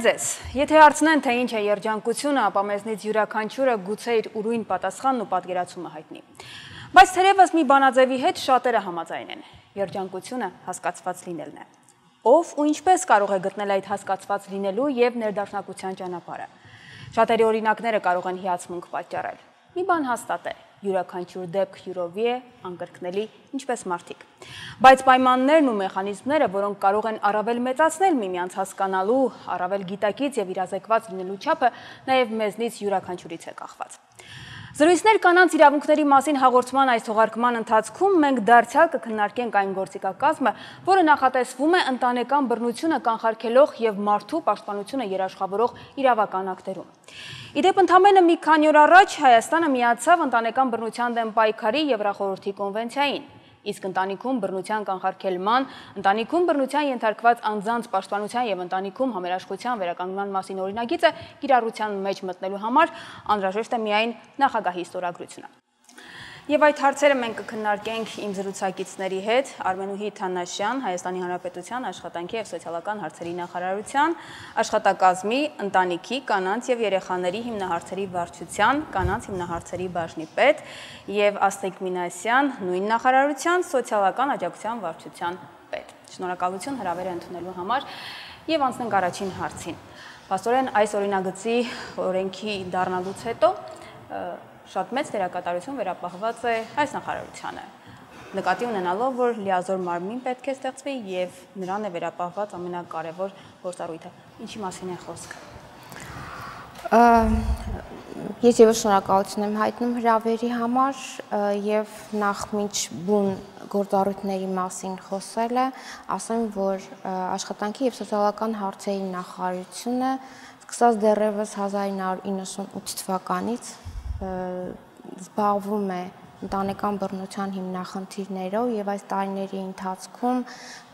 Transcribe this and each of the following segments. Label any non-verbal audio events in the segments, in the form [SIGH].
Բարև ձեզ։ Եթե հարցնեն, թե ինչ է երջանկությունը, ապա մեզնից յուրաքանչյուրը գուցե իր ուրույն պատասխանն ու պատկերացումը հայտնի։ Բայց թերևս մի բանաձևի հետ շատերը համաձայն են։ Երջանկությունը հասկացված լինելն է։ Ով ու ինչպես կարող է գտնել այդ հասկացված լինելու եւ ներդաշնակության ճանապարհը։ Շատերի օրինակները կարող են հիացմունք պատճառել։ Մի բան հաստատ է, յուրաքանչյուր դեպք յուրովի է, անկրկնելի, ինչպես մարդիկ։ Բայց պայմաններն ու մեխանիզմները, որոնք կարող են առավել մեծացնել միմյանց հասկանալու, առավել գիտակից եւ իրազեկված լինելու չափը, նաեւ մեզնից յուրաքանչյուրից է կախված։ Զրույցներ կանանց իրավունքների մասին հաղորդման այս թողարկման ընթացքում մենք դարձյալ կքննարկենք այն գործիքակազմը, որը նախատեսվում է ընտանեկան բռնությունը կանխարգելող եւ մարդու պաշտպանությունը երաշխավորող իրավական ակտերում։ Իդեպ ընդամենը մի քանի օր առաջ Հայաստանը միացավ ընտանեկան բռնության դեմ պայքարի Եվրախորհրդի կոնվենցիային իսկ ընտանիքում բռնության կանխարգելման, ընտանիքում բռնության ենթարկված անձանց պաշտպանության եւ ընտանիքում համերաշխության վերականգնման մասին օրինագիծը կիրառության մեջ մտնելու համար անհրաժեշտ է միայն նախագահի ստորագրությունը։ Եվ այդ հարցերը մենք կքննարկենք իմ զրուցակիցների հետ Արմենուհի Թանաշյան, Հայաստանի Հանրապետության աշխատանքի եւ սոցիալական հարցերի նախարարության, աշխատակազմի, ընտանիքի, կանանց եւ երեխաների հիմնահարցերի վարչության, կանանց հիմնահարցերի բաժնի պետ եւ Աստղիկ Մինասյան, նույն նախարարության սոցիալական աջակցության վարչության պետ։ Շնորհակալություն հրավերը ընդունելու համար եւ անցնենք առաջին հարցին։ Պաստորեն այս օրինագծի օրենքի դառնալուց հետո շատ մեծ դերակատարություն վերապահված է այս նախարարությանը։ Նկատի ունենալով, որ լիազոր մարմին պետք է ստեղծվի եւ նրան է վերապահված ամենակարևոր գործառույթը։ Ինչի մասին է խոսքը։ Ես եւս շնորհակալություն եմ հայտնում հրավերի համար եւ նախ մինչ բուն գործառույթների մասին խոսելը, ասեմ, որ աշխատանքի եւ սոցիալական հարցերի նախարարությունը սկսած դեռևս 1998 թվականից զբաղվում է ընտանեկան բռնության հիմնախնդիրներով եւ այս տարիների ընթացքում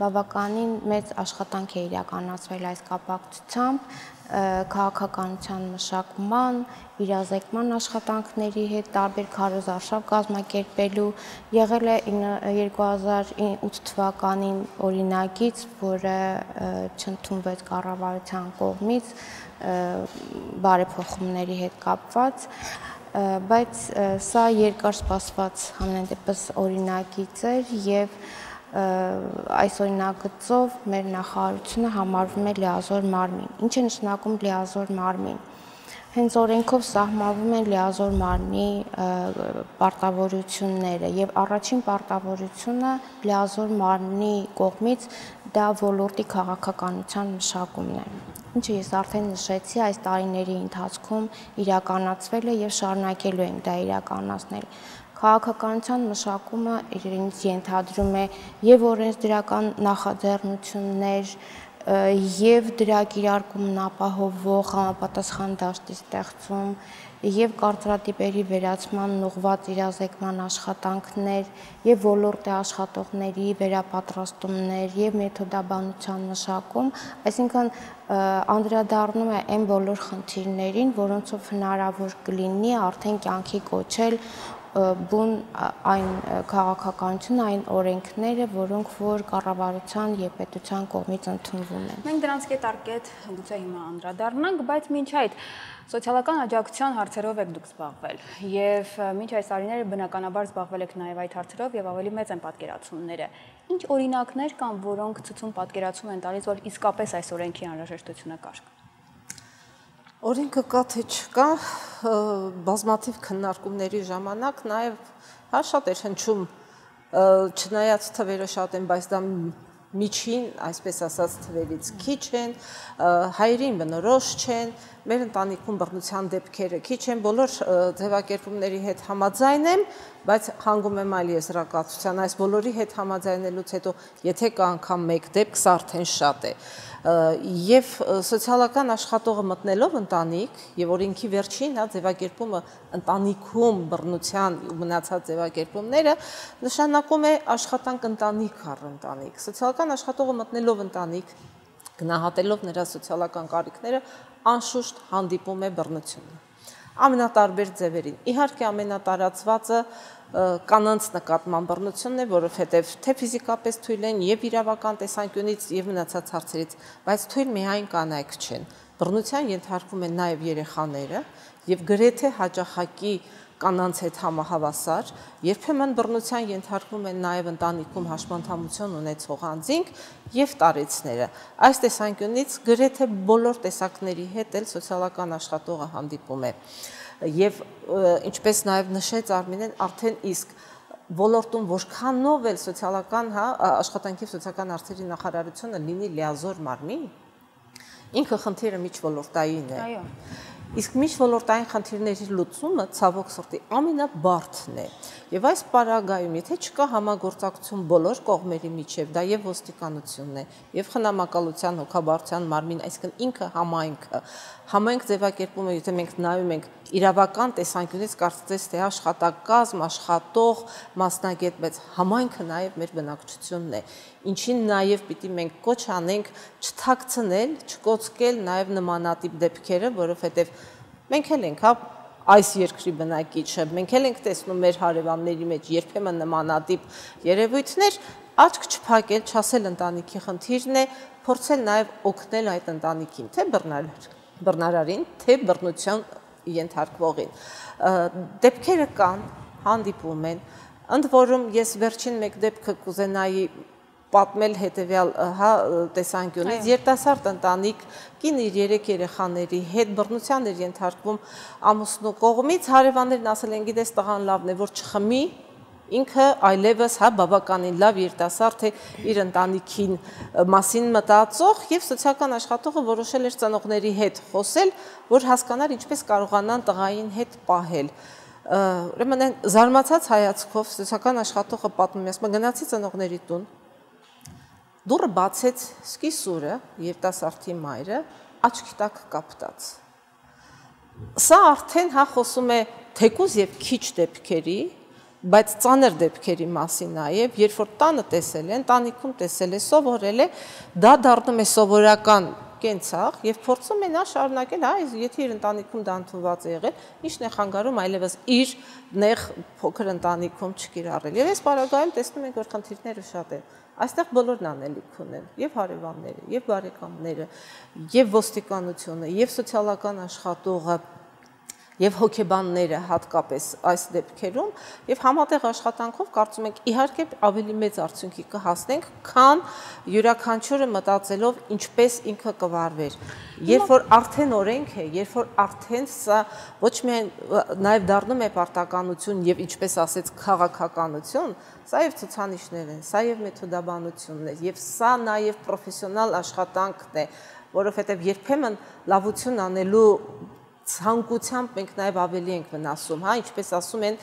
բավականին մեծ աշխատանք է իրականացվել այս կապակցությամբ քաղաքականության մշակման, իրազեկման աշխատանքների հետ տարբեր քարոզարշավ կազմակերպելու եղել է 2008 թվականին օրինագիծ, որը չընդունվեց կառավարության կողմից բարեփոխումների հետ կապված բայց սա երկար սպասված համենայն դեպս օրինակից էր եւ այս օրինակցով մեր նախարարությունը համարվում է լիազոր մարմին։ Ինչ է նշանակում լիազոր մարմին? Հենց օրենքով սահմանվում են լիազոր մարմնի պարտավորությունները եւ առաջին պարտավորությունը լիազոր մարմնի կողմից դա ոլորտի քաղաքականության մշակումն է ինչը ես արդեն նշեցի այս տարիների ընթացքում իրականացվել է եւ շարունակելու ենք դա իրականացնել քաղաքականության մշակումը իրենից ենթադրում է եւ օրենսդրական նախաձեռնություններ, եւ դրա կիրարկումն ապահովող համապատասխան դաշտի ստեղծում եւ կարծրատիպերի վերացման ուղղված իրազեկման աշխատանքներ եւ ոլորտի աշխատողների վերապատրաստումներ եւ մեթոդաբանության մշակում, այսինքն անդրադառնում է այն բոլոր խնդիրներին, որոնցով հնարավոր կլինի արդեն կյանքի կոչել բուն այն քաղաքականությունը, այն օրենքները, որոնք որ կառավարության եւ պետության կողմից ընդունվում են։ Մենք դրանց կետարկետ գուցե հիմա անդրադառնանք, բայց մինչ այդ սոցիալական աջակցության հարցերով եք դուք զբաղվել եւ մինչ այս տարիները բնականաբար զբաղվել եք նաեւ այդ հարցերով եւ ավելի մեծ են պատկերացումները։ Ինչ օրինակներ կան, որոնք ցցում պատկերացում են տալիս, որ իսկապես այս օրենքի անհրաժեշտությունը կար։ Օրենքը կա թե չկա, բազմաթիվ քննարկումների ժամանակ նաև հա շատ էր հնչում չնայած թվերը շատ են, բայց դա միջին, այսպես ասած, թվերից քիչ են, հայերին բնորոշ չեն, մեր ընտանիքում բռնության դեպքերը քիչ են, բոլոր ձևակերպումների հետ համաձայն եմ, բայց հանգում եմ այլ եզրակացության, այս բոլորի հետ համաձայնելուց հետո, եթե կա անգամ մեկ դեպք, սա արդեն շատ է եւ սոցիալական աշխատողը մտնելով ընտանիք եւ օրենքի վերջին հա ձևակերպումը ընտանիքում բռնության ու մնացած ձևակերպումները նշանակում է աշխատանք ընտանիք առ ընտանիք սոցիալական աշխատողը մտնելով ընտանիք գնահատելով նրա սոցիալական կարիքները անշուշտ հանդիպում է բռնությունը ամենատարբեր ձևերին իհարկե ամենատարածվածը կանանց նկատմամբ բռնությունն է, որովհետև թե ֆիզիկապես թույլ են եւ իրավական տեսանկյունից եւ մնացած հարցերից, բայց թույլ միայն կանայք չեն։ բռնության ենթարկվում են նաև երեխաները եւ գրեթե հաճախակի կանանց հետ համահավասար, երբեմն բռնության ենթարկվում են նաև ընտանիքում հաշմանդամություն ունեցող անձինք եւ տարեցները։ Այս տեսանկյունից գրեթե բոլոր տեսակների հետ էլ սոցիալական աշխատողը հանդիպում է։ Եվ ինչպես նաև նշեց Արմինեն, արդեն իսկ ոլորտում որքանով էլ սոցիալական, հա, աշխատանքի սոցիալական հարցերի նախարարությունը լինի լիազոր մարմին, ինքը խնդիրը միջոլորտային է։ Այո Իսկ միջոլորտային խնդիրների լուծումը ցավոք սրտի ամենաբարդն է։ Եվ այս պարագայում, եթե չկա համագործակցություն բոլոր կողմերի միջև, դա եւ ոստիկանությունն է, եւ խնամակալության հոգաբարձության մարմին, այսինքն ինքը համայնքը, համայնք ձևակերպումը, եթե մենք նայում ենք իրավական տեսանկյունից կարծես թե աշխատակազմ, աշխատող, մասնագետ, բայց համայնքը նաև մեր բնակչությունն է։ Ինչին նաև պիտի մենք կոչ անենք չթաքցնել, չկոծկել նաև նմանատիպ դեպքերը, որովհետև մենք էլ ենք, հա, այս երկրի բնակիչը, մենք էլ ենք տեսնում մեր հարևանների մեջ երբեմն նմանատիպ երևույթներ, աչք չփակել, չասել ընտանիքի խնդիրն է, փորձել նաև օգնել այդ ընտանիքին, թե բռնարար բռնարարին, թե բռնության ենթարկվողին։ Դեպքերը կան, հանդիպում են, ընդ որում ես վերջին մեկ դեպքը կուզենայի պատմել հետեւյալ հա տեսանկյունից երիտասարդ ընտանիք կին իր երեք երեխաների հետ բռնության էր ենթարկվում ամուսնու կողմից հարևաններն ասել են գիտես տղան լավն է որ չխմի ինքը այլևս հա բավականին լավ երիտասարդ է իր ընտանիքին մասին մտածող եւ սոցիալական աշխատողը որոշել էր ծնողների հետ խոսել, որ հասկանար ինչպես կարողանան տղային հետ պահել ուրեմն զարմացած հայացքով սոցիալական աշխատողը պատմում է, ասում գնացի ծնողների տուն։ Դուրը բացեց սկիսուրը, երիտասարդի մայրը աչքի տակ կապտած։ Սա արդեն հա խոսում է թեկուզ եւ քիչ դեպքերի, բայց ծանր դեպքերի մասին նաև, երբ որ տանը տեսել են, տանիքում տեսել է, սովորել է, դա դառնում է սովորական կենցաղ եւ փորձում է նա շարունակել, հա, եթե իր ընտանիքում դա ընդունված է եղել, ի՞նչն է խանգարում այլևս իր նեղ փոքր ընտանիքում չկիրառել։ Եվ այս պարագայում տեսնում ենք, որ խնդիրները շատ են։ Այստեղ բոլորն անելիք ունեն, եւ հարևանները, եւ բարեկամները, եւ ոստիկանությունը, եւ սոցիալական աշխատողը, եւ հոգեբանները հատկապես այս դեպքերում եւ համատեղ աշխատանքով կարծում ենք իհարկե ավելի մեծ արդյունքի կհասնենք, քան յուրաքանչյուրը մտածելով ինչպես ինքը կվարվեր։ Երբ որ արդեն օրենք է, երբ որ արդեն սա ոչ միայն նաեւ դառնում է պարտականություն եւ ինչպես ասեց քաղաքականություն, սա եւ ցուցանիշներ են, սա եւ մեթոդաբանությունն է եւ սա նաեւ պրոֆեսիոնալ աշխատանքն է, որովհետեւ երբեմն լավություն անելու ցանկությամբ մենք նաև ավելի ենք վնասում, հա, ինչպես ասում են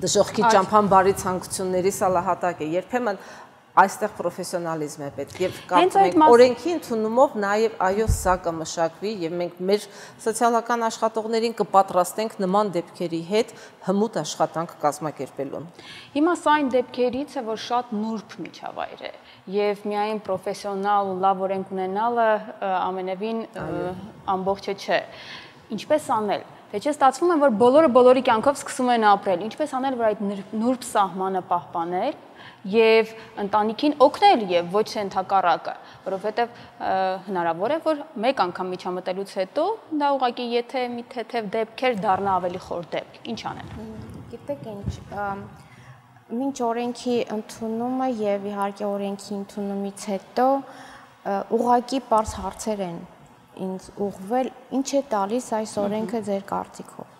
դժողքի ճամփան բարի ցանկությունների սալահատակ է։ Երբեմն այստեղ պրոֆեսիոնալիզմ է պետք եւ կարծում ենք օրենքի ընդունումով նաեւ այո սա կմշակվի եւ մենք մեր սոցիալական աշխատողներին կպատրաստենք նման դեպքերի հետ հմուտ աշխատանք կազմակերպելուն։ Հիմա սա այն դեպքերից է, որ շատ նուրբ միջավայր է եւ միայն պրոֆեսիոնալ լավ օրենք ունենալը ամենևին ամբողջը չէ։ Ինչպես անել Դե չէ ստացվում է որ բոլորը բոլորի կյանքով սկսում են ապրել։ Ինչպես անել որ այդ նուրբ սահմանը պահպանել եւ ընտանիքին օգնել եւ ոչ թե ընդհակառակը, որովհետեւ հնարավոր է որ մեկ անգամ միջամտելուց հետո դա ուղղակի եթե մի թեթև դեպքեր դառնա ավելի խոր դեպք։ Ինչ անել։ Գիտեք ինչ, մինչ օրենքի ընդունումը եւ իհարկե օրենքի ընդունումից հետո ուղղակի པարս հարցեր են ինձ ուղվել, ինչ է տալիս այս օրենքը ձեր կարծիքով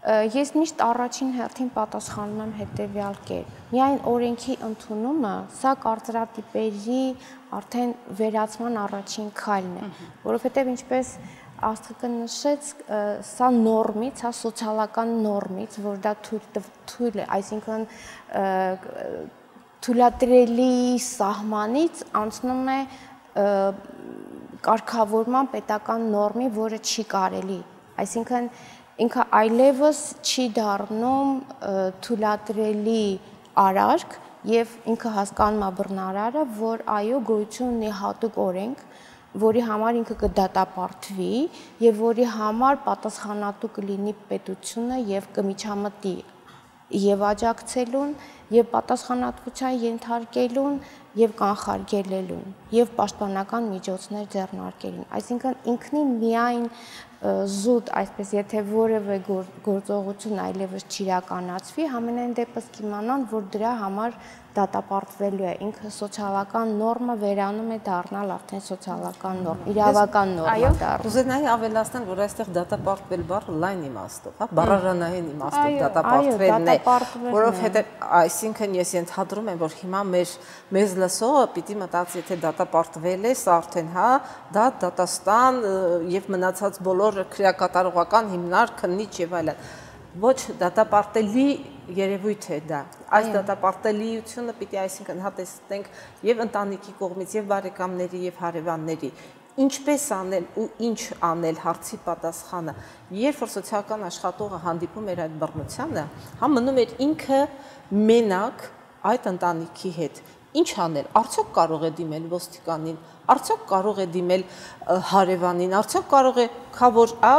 ես միշտ առաջին հերթին պատասխանում եմ հետեւյալ կերպ։ Միայն օրենքի ընդունումը սա կարծրատիպերի արդեն վերացման առաջին քայլն է, որովհետեւ ինչպես Աստղը նշեց, սա նորմից, հա սոցիալական նորմից, որ դա թույլ է, այսինքն թույլատրելի սահմանից անցնում է կարգավորման պետական նորմի, որը չի կարելի։ Այսինքն ինքը այլևս չի դառնում թույլատրելի արարք եւ ինքը հասկանում է բռնարարը, որ այո գոյություն ունի հատուկ օրենք, որի համար ինքը կդատապարտվի եւ որի համար պատասխանատու կլինի պետությունը եւ կմիջամտի եւ աջակցելուն եւ պատասխանատվության ենթարկելուն եւ կանխարգելելուն եւ պաշտպանական միջոցներ ձեռնարկելուն այսինքն ինքնին միայն զուտ այսպես եթե որևէ գործողություն այլևս չիրականացվի համենայն դեպս կիմանան որ դրա համար դատապարտվելու է ինքը սոցիալական նորմը վերանում է դառնալ արդեն սոցիալական նորմ, իրավական նորմա դառնում։ Ուզենայի ավելացնել, որ այստեղ դատապարտվել բառը լայն իմաստով, հա, բառարանային իմաստով դատապարտվելն է, որովհետև այսինքն ես ենթադրում եմ, որ հիմա մեր մեզ լսողը պիտի մտածի, եթե դատապարտվել է, սա արդեն հա, դա դատաստան եւ մնացած բոլոր քրեակատարողական հիմնարկ, քննիչ եւ այլն ոչ դատապարտելի երևույթ է դա։ Այս դատապարտելիությունը պիտի այսինքն հատեսնենք եւ ընտանիքի կողմից եւ բարեկամների եւ հարևանների ինչպես անել ու ինչ անել հարցի պատասխանը երբ որ սոցիալական աշխատողը հանդիպում էր այդ բռնությանը հա մնում էր ինքը մենակ այդ ընտանիքի հետ ինչ անել արդյոք կարող է դիմել ոստիկանին արդյոք կարող է դիմել հարևանին արդյոք կարող է քա որ ա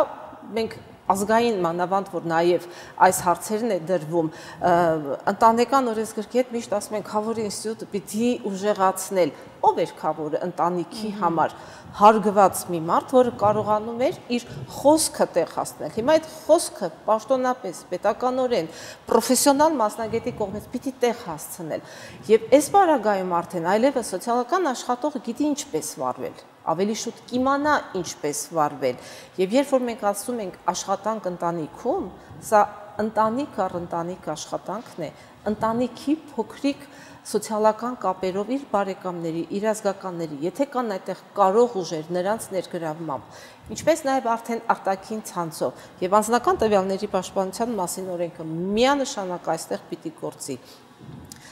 մենք ազգային մանավանդ որ նաև այս հարցերն է դրվում ընտանեկան օրենսգրքի հետ միշտ ասում են խավորի ինստիտուտը պիտի ուժեղացնել ով էր խավորը ընտանիքի համար հարգված մի մարդ, որը կարողանում էր իր խոսքը տեղ հասնել։ Հիմա այդ խոսքը պաշտոնապես, պետականորեն, պրոֆեսիոնալ մասնագետի կողմից պիտի տեղ հասցնել։ Եվ այս բարագայում արդեն այլևս սոցիալական աշխատողը գիտի ինչպես վարվել ավելի շուտ կիմանա ինչպես վարվել։ Եվ երբ որ մենք ասում ենք աշխատանք ընտանիքում, սա ընտանիք առ ընտանիք աշխատանքն է, ընտանիքի փոքրիկ սոցիալական կապերով իր բարեկամների, իր ազգականների, եթե կան այդտեղ կարող ուժեր նրանց ներգրավմամբ, ինչպես նաև արդեն արտաքին ցանցով եւ անձնական տվյալների պաշտպանության մասին օրենքը միանշանակ այստեղ պիտի գործի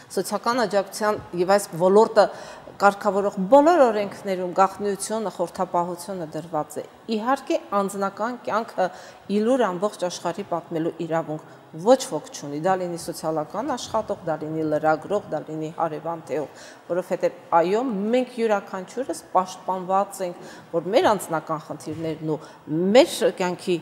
սոցիալական աջակցության եւ այս ոլորտը կարգավորող բոլոր օրենքներում գաղտնիությունը, խորթապահությունը դրված է։ Իհարկե անձնական կյանքը իլուր ամբողջ աշխարհի պատմելու իրավունք ոչ ոք չունի, դա լինի սոցիալական աշխատող, դա լինի լրագրող, դա լինի հարևան թեող, որովհետև այո, մենք յուրաքանչյուրս պաշտպանված ենք, որ մեր անձնական խնդիրներն ու մեր կյանքի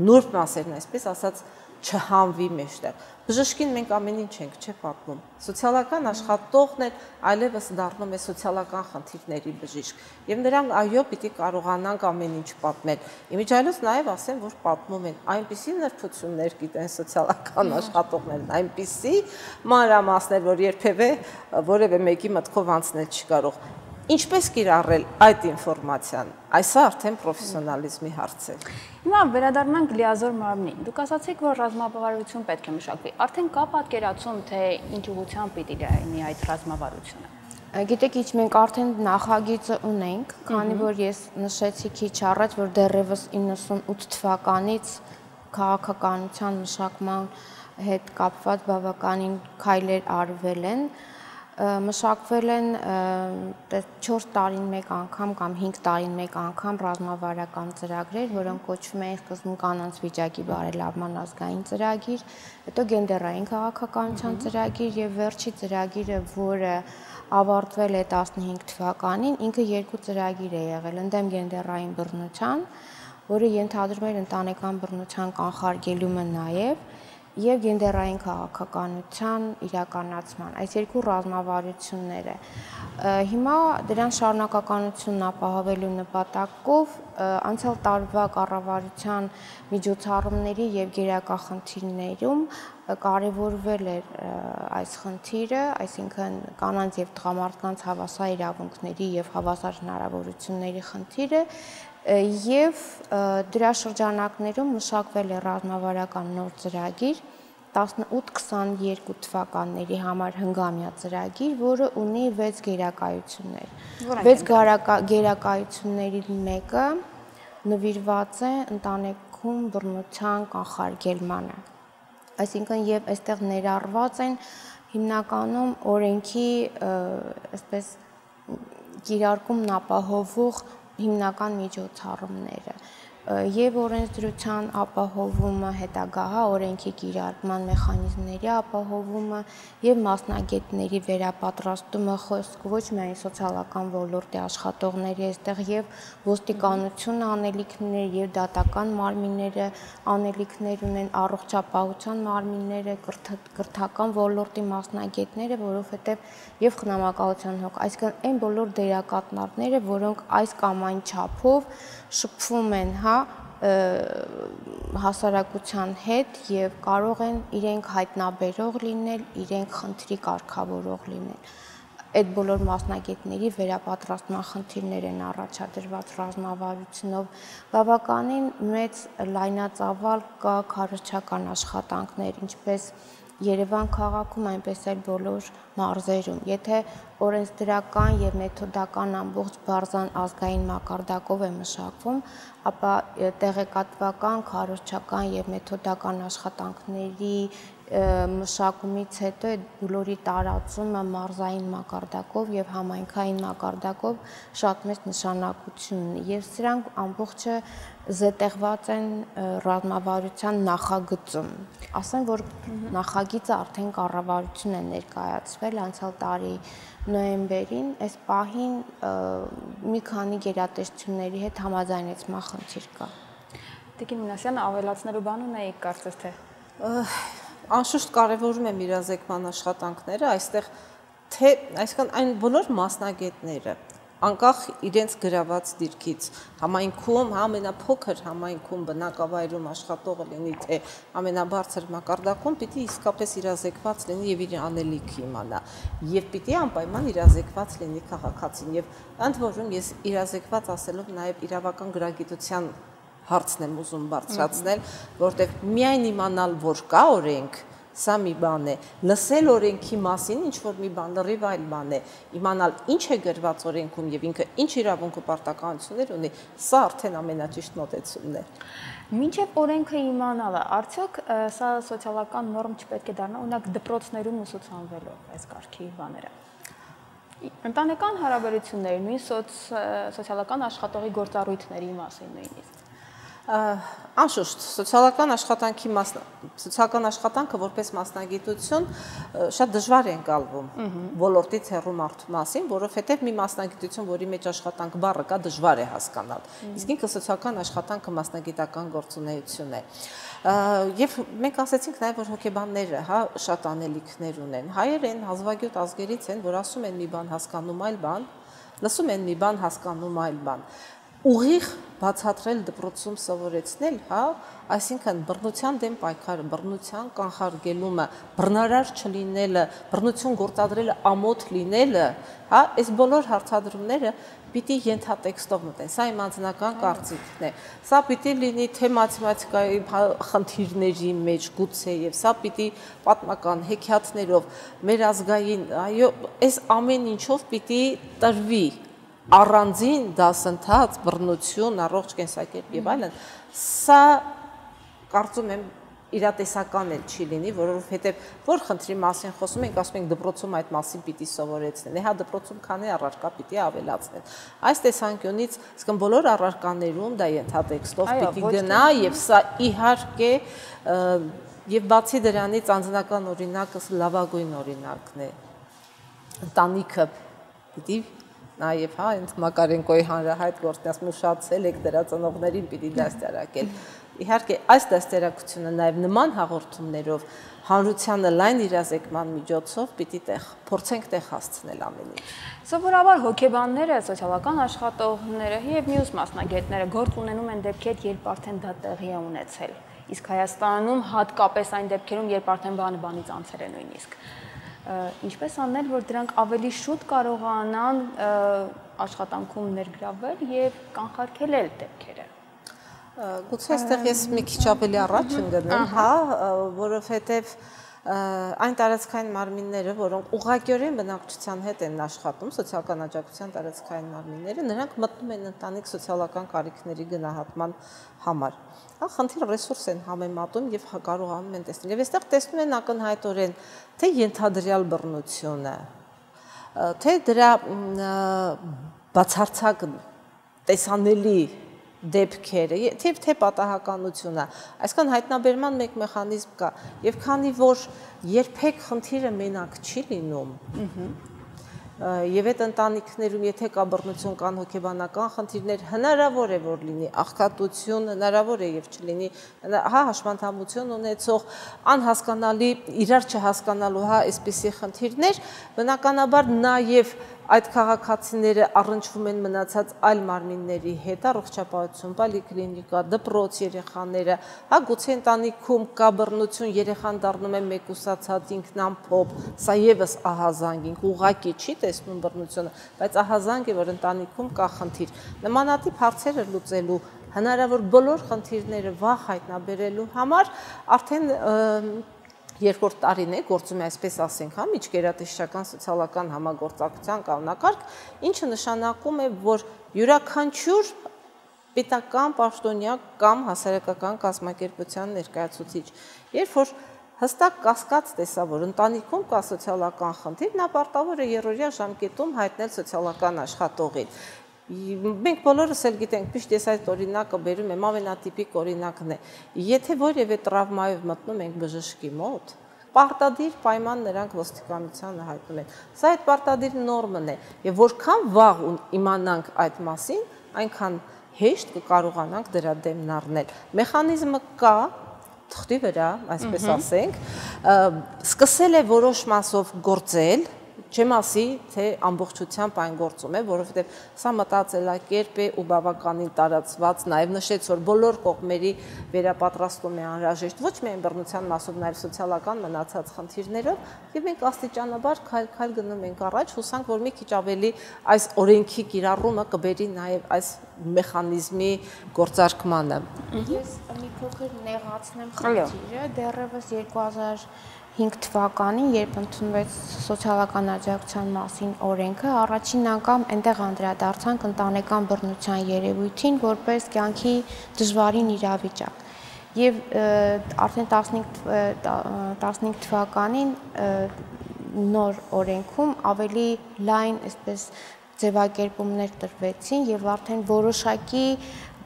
նուրբ մասերն, այսպես ասած, չհանվի մեջտեղ։ Բժշկին մենք ամեն ինչ ենք, չէ՞ պատմում։ Սոցիալական աշխատողն էլ այլևս դառնում է սոցիալական խնդիրների բժիշկ, եւ նրանք այո պիտի կարողանանք ամեն ինչ պատմել։ Իմիջայլոց նաեւ ասեմ, որ պատմում են այնպիսի նրբություններ գիտեն սոցիալական աշխատողներն, այնպիսի մանրամասներ, որ երբևէ որևէ մեկի մտքով անցնել չի կարող։ Ինչպես կիրառել այդ ինֆորմացիան։ Այսա արդեն պրոֆեսիոնալիզմի հարց է։ Հիմա վերադառնանք լիազոր մարմնին։ Դուք ասացիք, որ ռազմավարություն պետք է մշակվի։ Արդեն կա պատկերացում, թե ինչ ուղղությամբ պիտի լինի այդ ռազմավարությունը։ Գիտեք, ինչ մենք արդեն նախագիծը ունենք, քանի որ ես նշեցի քիչ առաջ, որ դեռևս 98 թվականից քաղաքականության մշակման հետ կապված բավականին քայլեր արվել են, մշակվել են 4 տարին մեկ անգամ կամ 5 տարին մեկ անգամ ռազմավարական ծրագրեր, որոնք կոչվում են սկզբում կանանց վիճակի բարելավման ազգային ծրագիր, հետո գենդերային քաղաքականության ծրագիր եւ վերջի ծրագիրը, որը ավարտվել է 15 թվականին, ինքը երկու ծրագիր է եղել՝ ընդդեմ գենդերային բռնության, որը ենթադրում էր ընտանեկան բռնության կանխարգելումը նաև եւ գենդերային քաղաքականության իրականացման այս երկու ռազմավարությունները հիմա դրան շարունակականությունն ապահովելու նպատակով անցյալ տարվա կառավարության միջոցառումների եւ գերակա խնդիրներում կարևորվել էր այս խնդիրը, այսինքն կանանց եւ տղամարդկանց հավասար իրավունքների եւ հավասար հնարավորությունների խնդիրը եւ դրա շրջանակներում մշակվել է ռազմավարական նոր ծրագիր 18-22 թվականների համար հնգամյա ծրագիր, որը ունի 6 գերակայություններ։ 6 գերակայությունների մեկը նվիրված է ընտանեկում բռնության կանխարգելմանը։ Այսինքն եւ այստեղ ներառված են հիմնականում օրենքի այսպես կիրարկումն ապահովող հիմնական միջոցառումները եւ օրենսդրության ապահովումը, հետագա հա օրենքի կիրառման մեխանիզմների ապահովումը եւ մասնագետների վերապատրաստումը խոսք ոչ միայն սոցիալական ոլորտի աշխատողների այստեղ եւ ոստիկանությունը անելիքներ եւ դատական մարմինները անելիքներ ունեն առողջապահության մարմինները, կրթական ոլորտի մասնագետները, որովհետեւ եւ խնամակալության հոգ, այսինքն այն բոլոր դերակատարները, որոնք այս կամ այն չափով շփվում են, հա, հասարակության հետ եւ կարող են իրենք հայտնաբերող լինել, իրենք խնդրի կարգավորող լինել այդ բոլոր մասնագետների վերապատրաստման խնդիրներ են առաջադրված ռազմավարությունով բավականին մեծ լայնածավալ կա քարոզչական աշխատանքներ ինչպես Երևան քաղաքում, այնպես էլ բոլոր մարզերում։ Եթե օրենսդրական եւ մեթոդական ամբողջ բարձան ազգային մակարդակով է մշակվում, ապա տեղեկատվական, քարոզչական եւ մեթոդական աշխատանքների մշակումից հետո այդ բոլորի տարածումը մարզային մակարդակով եւ համայնքային մակարդակով շատ մեծ նշանակություն ունի եւ սրանք ամբողջը զետեղված են ռազմավարության նախագծում ասեմ որ նախագիծը արդեն կառավարություն է ներկայացվել անցյալ տարի նոյեմբերին այս պահին մի քանի գերատեսչությունների հետ համաձայնեցման խնդիր կա Տիկին Մինասյան ավելացնելու բան ունեիք կարծես թե անշուշտ կարևորում եմ իրազեկման աշխատանքները, այստեղ թե այսինքն այն բոլոր մասնագետները անկախ իրենց գրաված դիրքից համայնքում ամենափոքր համայնքում բնակավայրում աշխատողը լինի թե ամենաբարձր մակարդակում պիտի իսկապես իրազեկված լինի եւ իր անելիքը իմանա եւ պիտի անպայման իրազեկված լինի քաղաքացին եւ ընդ որում ես իրազեկված ասելով նաեւ իրավական գրագիտության հարցն եմ ուզում բարձրացնել, որտեղ միայն իմանալ, որ կա օրենք, սա մի բան է լսել օրենքի մասին ինչ որ մի բան լրիվ այլ բան է իմանալ ինչ է գրված օրենքում եւ ինքը ինչ իրավունք ու պարտականություններ ունի սա արդեն ամենաճիշտ մոտեցումն է Մինչև օրենքը իմանալը, արդյոք սա սոցիալական նորմ չպետք է դառնա ունակ դպրոցներում ուսուցանվելով այս կարգի բաները։ Ընտանեկան հարաբերությունների, նույն սոց սոցիալական աշխատողի գործառույթների մասին նույնիսկ անշուշտ սոցիալական աշխատանքի մաս սոցիալական աշխատանքը որպես մասնագիտություն շատ դժվար է ընկալվում ոլորտից հեռու մարդու մասին, որովհետև մի մասնագիտություն, որի մեջ աշխատանք բառը կա, դժվար է հասկանալ։ Իսկ ինքը սոցիալական աշխատանքը մասնագիտական գործունեություն է։ Եվ մենք ասացինք նաև որ հոգեբանները, հա, շատ անելիքներ ունեն։ Հայեր են հազվագյուտ ազգերից են, որ ասում են մի բան հասկանում այլ բան, լսում են մի բան հասկանում այլ բան ուղիղ բացատրել դպրոցում սովորեցնել, հա, այսինքն բռնության դեմ պայքարը, բռնության կանխարգելումը, բռնարար չլինելը, բռնություն գործադրելը ամոթ լինելը, հա, այս բոլոր հարցադրումները պիտի ենթատեքստով մտեն։ Սա իմ անձնական կարծիքն է։ Սա պիտի լինի թե մաթեմատիկայի խնդիրների մեջ գուցե եւ սա պիտի պատմական հեքիաթներով մեր ազգային, այո, այս ամեն ինչով պիտի տրվի առանձին դասընթաց, բռնություն, առողջ կենսակերպ եւ այլն, սա կարծում եմ իրատեսական էլ չի լինի, որովհետև որ խնդրի մասին խոսում ենք, ասում ենք դպրոցում այդ մասին պիտի սովորեցնեն։ Հա դպրոցում քանի առարկա պիտի ավելացնեն։ Այս տեսանկյունից սկն բոլոր առարկաներում դա ենթատեքստով պիտի գնա եւ սա իհարկե եւ բացի դրանից անձնական օրինակը լավագույն օրինակն է։ Ընտանիքը պիտի նաև հա այնց Մակարենկոյի հանրահայտ գործնի ասում ուշացել եք դրա ծնողներին պիտի դաստիարակել։ Իհարկե այս դաստիարակությունը նաև նման հաղորդումներով հանրությանը լայն իրազեկման միջոցով պիտի տեղ փորձենք տեղ հասցնել ամեն ինչ։ Սովորաբար հոգեբանները, սոցիալական աշխատողները եւ մյուս մասնագետները գործ ունենում են դեպքեր, երբ արդեն դա տեղի է ունեցել։ Իսկ Հայաստանում հատկապես այն դեպքերում, երբ արդեն բանը բանից անցել է նույնիսկ ինչպես անել, որ դրանք ավելի շուտ կարողանան աշխատանքում ներգրավել եւ կանխարգելել դեպքերը։ Գուցե այստեղ ես մի քիչ ավելի առաջ ընկնեմ, հա, որովհետեւ այն տարածքային մարմինները, որոնք ուղղակիորեն բնակչության հետ են աշխատում, սոցիալական աջակցության տարածքային մարմինները, նրանք մտնում են ընտանիք սոցիալական կարիքների գնահատման համար հա խնդիր ռեսուրս են համեմատում եւ կարողանում են տեսնել։ Եվ այստեղ տեսնում են ակնհայտորեն թե ենթադրյալ բռնությունը, թե դրա բացարձակ տեսանելի դեպքերը, թե թե պատահականությունը։ Այսքան հայտնաբերման մեկ մեխանիզմ կա, եւ քանի որ երբեք խնդիրը մենակ չի լինում, եւ այդ ընտանիքներում եթե կա բռնություն կան հոգեբանական խնդիրներ հնարավոր է որ լինի աղքատություն հնարավոր է եւ չլինի հա հաշմանդամություն ունեցող անհասկանալի իրար չհասկանալու հա այսպիսի խնդիրներ բնականաբար նաեւ այդ քաղաքացիները առնչվում են մնացած այլ մարմինների հետ, առողջապահություն, պոլիկլինիկա, դպրոց երեխաները, հա գուցե ընտանիքում կա բռնություն, երեխան դառնում է մեկուսացած ինքնամփոփ, սա եւս ահազանգ, ուղակի չի տեսնում բռնությունը, բայց ահազանգ է, որ ընտանիքում կա խնդիր։ Նմանատիպ հարցերը լուծելու հնարավոր բոլոր խնդիրները վաղ հայտնաբերելու համար արդեն երկրորդ տարին է գործում է այսպես ասենք, հա, միջկերատեսչական սոցիալական համագործակցության կանոնակարգ, ինչը նշանակում է, որ յուրաքանչյուր պետական պաշտոնյա կամ հասարակական կազմակերպության ներկայացուցիչ, երբ որ հստակ կասկած տեսա, որ ընտանիքում կա սոցիալական խնդիր, նա պարտավոր է երրորդյա ժամկետում հայտնել սոցիալական աշխատողին։ Մենք բոլորս էլ գիտենք, միշտ ես այդ օրինակը բերում եմ, ամենատիպիկ օրինակն է։ Եթե որևէ տրավմայով մտնում ենք բժշկի մոտ, պարտադիր պայման նրանք ոստիկանությանը հայտնում են։ Սա այդ պարտադիր նորմն է, եւ որքան վաղ իմանանք այդ մասին, այնքան հեշտ կկարողանանք դրա դեմն առնել։ Մեխանիզմը կա, թղթի վրա, այսպես ասենք, սկսել է որոշ մասով գործել, Չեմ ասի, թե ամբողջությամբ այն գործում է, որովհետև սա մտածելակերպ է ու բավականին տարածված, նաև նշեց, որ բոլոր կողմերի վերապատրաստում է անհրաժեշտ ոչ միայն բռնության մասով, նաև սոցիալական մնացած խնդիրներով, եւ մենք աստիճանաբար քայլ-քայլ գնում ենք առաջ, հուսանք, որ մի քիչ ավելի այս օրենքի կիրառումը կբերի նաև այս մեխանիզմի գործարկմանը։ Ես մի փոքր նեղացնեմ խնդիրը, դեռևս 2000 2005 թվականին, երբ ընդունվեց սոցիալական աջակցության մասին օրենքը, առաջին անգամ այնտեղ անդրադարձանք ընտանեկան բռնության երևույթին որպես կյանքի դժվարին իրավիճակ։ Եվ արդեն 15 15 թվականին նոր օրենքում ավելի լայն, այսպես ձևակերպումներ տրվեցին եւ արդեն որոշակի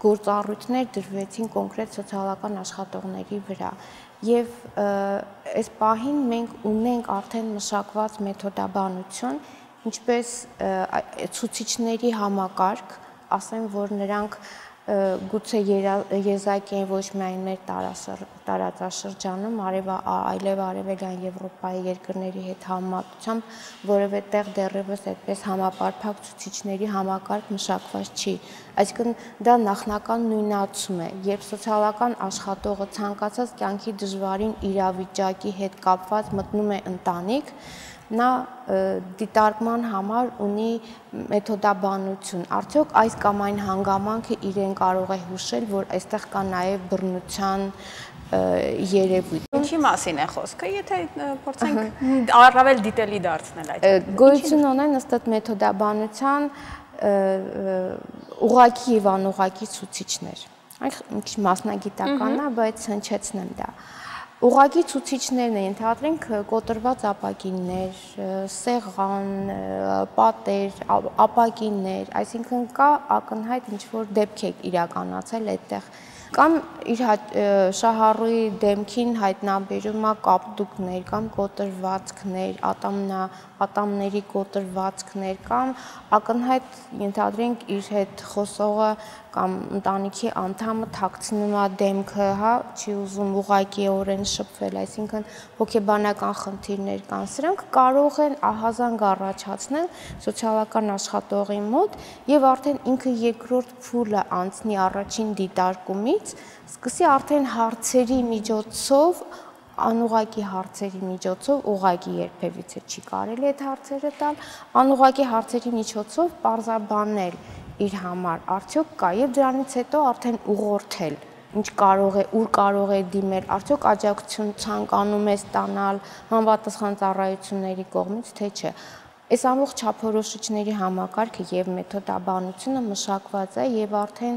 գործառույթներ դրվեցին կոնկրետ սոցիալական աշխատողների վրա եւ այս պահին մենք ունենք արդեն մշակված մեթոդաբանություն, ինչպես ցուցիչների համակարգ, ասեմ, որ նրանք գուցե եզակի են ոչ միայն մեր տարածաշրջանում, արև այլև արևելյան Եվրոպայի երկրների հետ համեմատությամբ որևէ տեղ դեռևս այդպես համապարփակ ցուցիչների համակարգ մշակված չի։ Այսինքն դա նախնական նույնացում է, երբ սոցիալական աշխատողը ցանկացած կյանքի դժվարին իրավիճակի հետ կապված մտնում է ընտանիք, նա դիտարկման համար ունի մեթոդաբանություն։ Արդյոք այս կամ այն հանգամանքը իրեն կարող է հուշել, որ այստեղ կա նաև բռնության երևույթ։ Ինչի մասին է խոսքը, եթե փորձենք առավել դիտելի դարձնել այդ։ Գոյություն ունեն ըստ այդ մեթոդաբանության ուղակի եւ անուղակի ցուցիչներ։ Այն քիչ մասնագիտական է, բայց հնչեցնեմ դա։ Ա Ուղագի ցուցիչներն են, թատրենք կոտրված ապակիններ, սեղան, պատեր, ապակիններ, այսինքն կա ակնհայտ ինչ որ դեպք է իրականացել այդտեղ կամ իր շահառուի դեմքին հայտնաբերում է կապտուկներ կամ կոտրվածքներ, ատամնա ատամների կոտրվածքներ կամ ակնհայտ ենթադրենք իր հետ խոսողը կամ ընտանիքի անդամը թաքցնում է դեմքը, հա, չի ուզում ուղղակիորեն շփվել, այսինքն հոգեբանական խնդիրներ կան։ Սրանք կարող են ահազանգ առաջացնել սոցիալական աշխատողի մոտ եւ արդեն ինքը երկրորդ փուլը անցնի առաջին դիտարկումից, սկսի արդեն հարցերի միջոցով անուղակի հարցերի միջոցով ուղակի երբևիցե չի կարելի այդ հարցերը տալ, անուղակի հարցերի միջոցով parzabanել իր համար արդյոք կա եւ դրանից հետո արդեն ուղղորդել ինչ կարող է, ուր կարող է դիմել, արդյոք աջակցություն ցանկանում է ստանալ համապատասխան ծառայությունների կողմից, թե չէ։ Այս ամբողջ չափորոշիչների համակարգը եւ մեթոդաբանությունը մշակված է եւ արդեն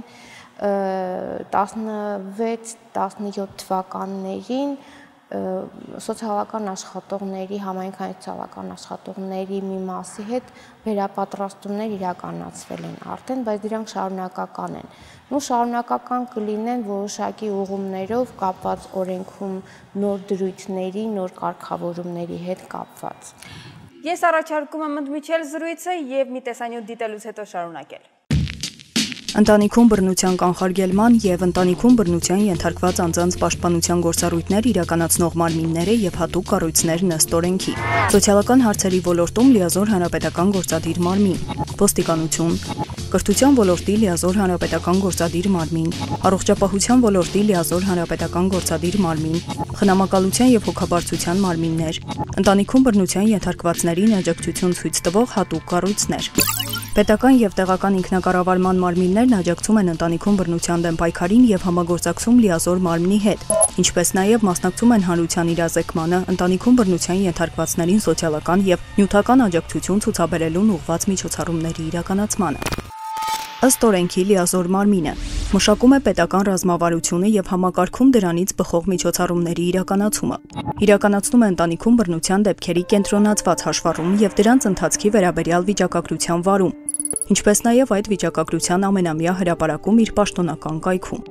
16-17 թվականներին սոցիալական աշխատողների, համայնքային սոցիալական աշխատողների մի մասի հետ վերապատրաստումներ իրականացվել են արդեն, բայց դրանք շարունակական են։ Ու շարունակական կլինեն որոշակի ուղումներով կապված օրենքում նոր դրույթների, նոր կարգավորումների հետ կապված։ Ես առաջարկում եմ ընդմիջել զրույցը եւ մի տեսանյութ դիտելուց հետո շարունակել ընտանիքում բռնության կանխարգելման եւ ընտանիքում բռնության ենթարկված անձանց պաշտպանության գործառույթներ իրականացնող մարմինները եւ հատուկ կառույցներ ըստ օրենքի։ Սոցիալական հարցերի ոլորտում լիազոր հանրապետական գործադիր մարմին, ոստիկանություն, կրթության ոլորտի լիազոր հանրապետական գործադիր մարմին, առողջապահության ոլորտի լիազոր հանրապետական գործադիր մարմին, խնամակալության եւ հոգաբարձության մարմիններ, ընտանիքում բռնության ենթարկվածներին աջակցություն ցույց տվող հատուկ կառույցներ։ Պետական եւ տեղական ինքնակառավարման մարմիններն աջակցում են ընտանիքում բռնության դեմ պայքարին եւ համագործակցում լիազոր մարմնի հետ, ինչպես նաեւ մասնակցում են հանրության իրազեկմանը, ընտանիքում բռնության ենթարկվածներին սոցիալական եւ նյութական աջակցություն ցուցաբերելուն ուղղված միջոցառումների իրականացմանը։ Ըստ օրենքի լիազոր մարմինը մշակում է պետական ռազմավարությունը եւ համակարգում դրանից բխող միջոցառումների իրականացումը։ Իրականացնում է ընտանիքում բռնության դեպքերի կենտրոնացված հաշվառում եւ դրանց ընթացքի վերաբերյալ վիճակագրության վարում, ինչպես նաև այդ վիճակագրության ամենամյա հրապարակում իր պաշտոնական կայքում։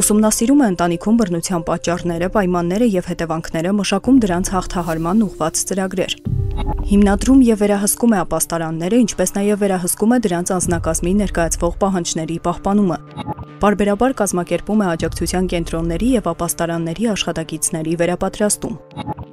Ուսումնասիրում է ընտանիքում բռնության պատճառները, պայմանները եւ հետևանքները, մշակում դրանց հաղթահարման ուղղված ծրագրեր։ Հիմնադրում եւ վերահսկում է ապաստարանները, ինչպես նաև վերահսկում է դրանց անձնակազմի ներկայացվող պահանջների պահպանումը։ Բարբերաբար կազմակերպում է աջակցության կենտրոնների եւ ապաստարանների աշխատակիցների վերապատրաստում։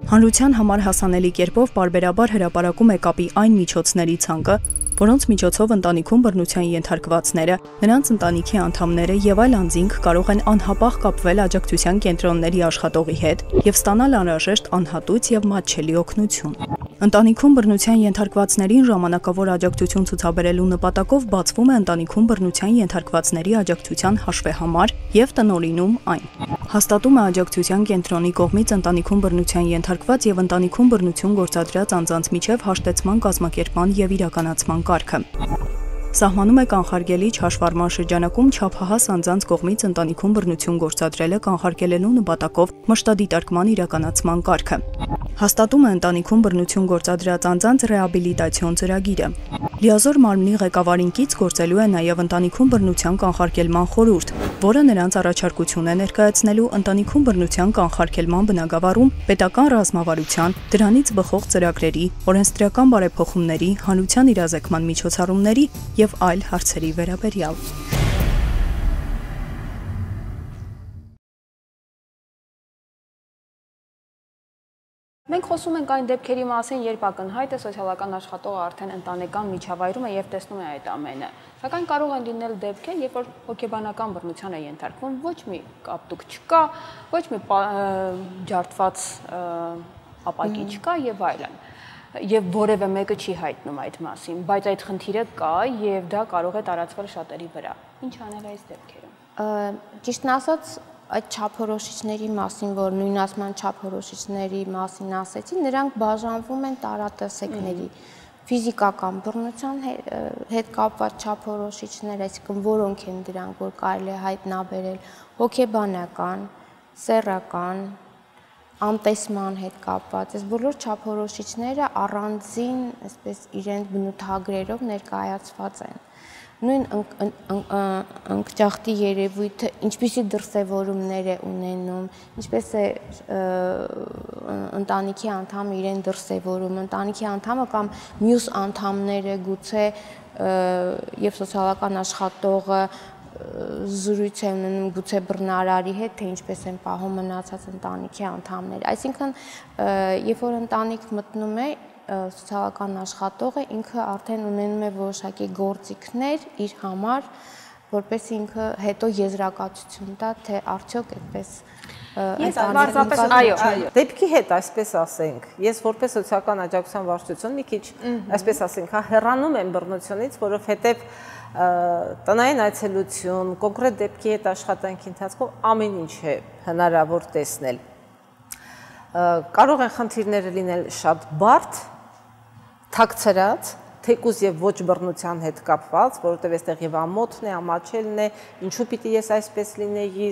Հանրության համար հասանելի կերպով բարբերաբար հրապարակում է կապի այն միջոցների ցանկը, որոնց միջոցով ընտանիքում բռնության ենթարկվածները, նրանց ընտանիքի անդամները եւ այլ անձինք կարող են անհապաղ կապվել աջակցության կենտրոնների աշխատողի հետ եւ ստանալ անհրաժեշտ անհատույց եւ մատչելի օգնություն։ Ընտանիքում բռնության ենթարկվածներին ժամանակավոր աջակցություն ցուցաբերելու նպատակով բացվում է ընտանիքում բռնության ենթարկվածների աջակցության հաշվեհամար եւ տնօրինում այն։ Հաստատում է աջակցության կենտրոնի կողմից ընտանիքում բռնության ենթարկված եւ ընտանիքում բռնություն գործադրած անձանց միջև հաշտեցման կազմակերպման եւ իրականացման կարգը։ Սահմանում է կանխարգելիչ հաշվառման շրջանակում չափահաս անձանց կողմից ընտանիքում բռնություն գործադրելը կանխարգելելու նպատակով մշտադիտարկման իրականացման կարգը։ Հաստատում է ընտանիքում բռնություն գործադրած անձանց ռեաբիլիտացիոն ծրագիրը։ Լիազոր մարմնի ղեկավարին կից գործելու է նաև ընտանիքում բռնության կանխարգելման խորհուրդ, որը նրանց առաջարկություն է ներկայացնելու ընտանիքում բռնության կանխարգելման բնագավառում պետական ռազմավարության, դրանից բխող ծրագրերի, օրենսդրական բարեփոխումների, հանրության իրազեկման միջոցառումների եւ այլ հարցերի վերաբերյալ։ Մենք խոսում ենք այն դեպքերի մասին, երբ ակնհայտ է սոցիալական աշխատողը արդեն ընտանեկան միջավայրում է եւ տեսնում է այդ ամենը։ Սակայն կարող են լինել դեպքեր, երբ որ հոգեբանական բռնության է ենթարկվում, ոչ մի կապտուկ չկա, ոչ մի ջարդված ապակի չկա եւ այլն եւ որևէ մեկը չի հայտնում այդ մասին, բայց այդ խնդիրը կա եւ դա կարող է տարածվել շատերի վրա։ Ինչ անել այս դեպքերում։ Ճիշտն ասած, այդ չափորոշիչների մասին, որ նույնացման չափորոշիչների մասին ասեցի, նրանք բաժանվում են տարատեսակների ֆիզիկական բռնության հետ կապված չափորոշիչներ, այսինքն որոնք են դրանք, որ կարելի է հայտնաբերել, հոգեբանական, սեռական, անտեսման հետ կապված։ Այս բոլոր չափորոշիչները առանձին, այսպես իրենց բնութագրերով ներկայացված են նույն ընկճախտի երևույթը ինչպիսի դրսևորումներ է ունենում, ինչպես է ընտանիքի անդամը իրեն դրսևորում, ընտանիքի անդամը կամ մյուս անդամները գուցե եւ սոցիալական աշխատողը զրույց է ունենում գուցե բռնարարի հետ, թե ինչպես են պահում մնացած ընտանիքի անդամները։ Այսինքն, երբ որ ընտանիք մտնում է սոցիալական աշխատողը ինքը արդեն ունենում է որոշակի գործիքներ իր համար, որպես ինքը հետո եզրակացություն տա, թե արդյոք այդպես Ես պարզապես այո, այո։ Դեպքի հետ այսպես ասենք, ես որպես սոցիալական աջակցության վարչություն մի քիչ այսպես ասենք, հա հեռանում եմ բռնությունից, որովհետև տնային այցելություն, կոնկրետ դեպքի հետ աշխատանքի ընթացքում ամեն ինչ է հնարավոր տեսնել։ Կարող են խնդիրները լինել շատ բարդ, թաքցրած, թեկուզ եւ ոչ բռնության հետ կապված, որովհետեւ այստեղ եւ ամոթն է, ամաչելն է, ինչու պիտի ես այսպես լինեի,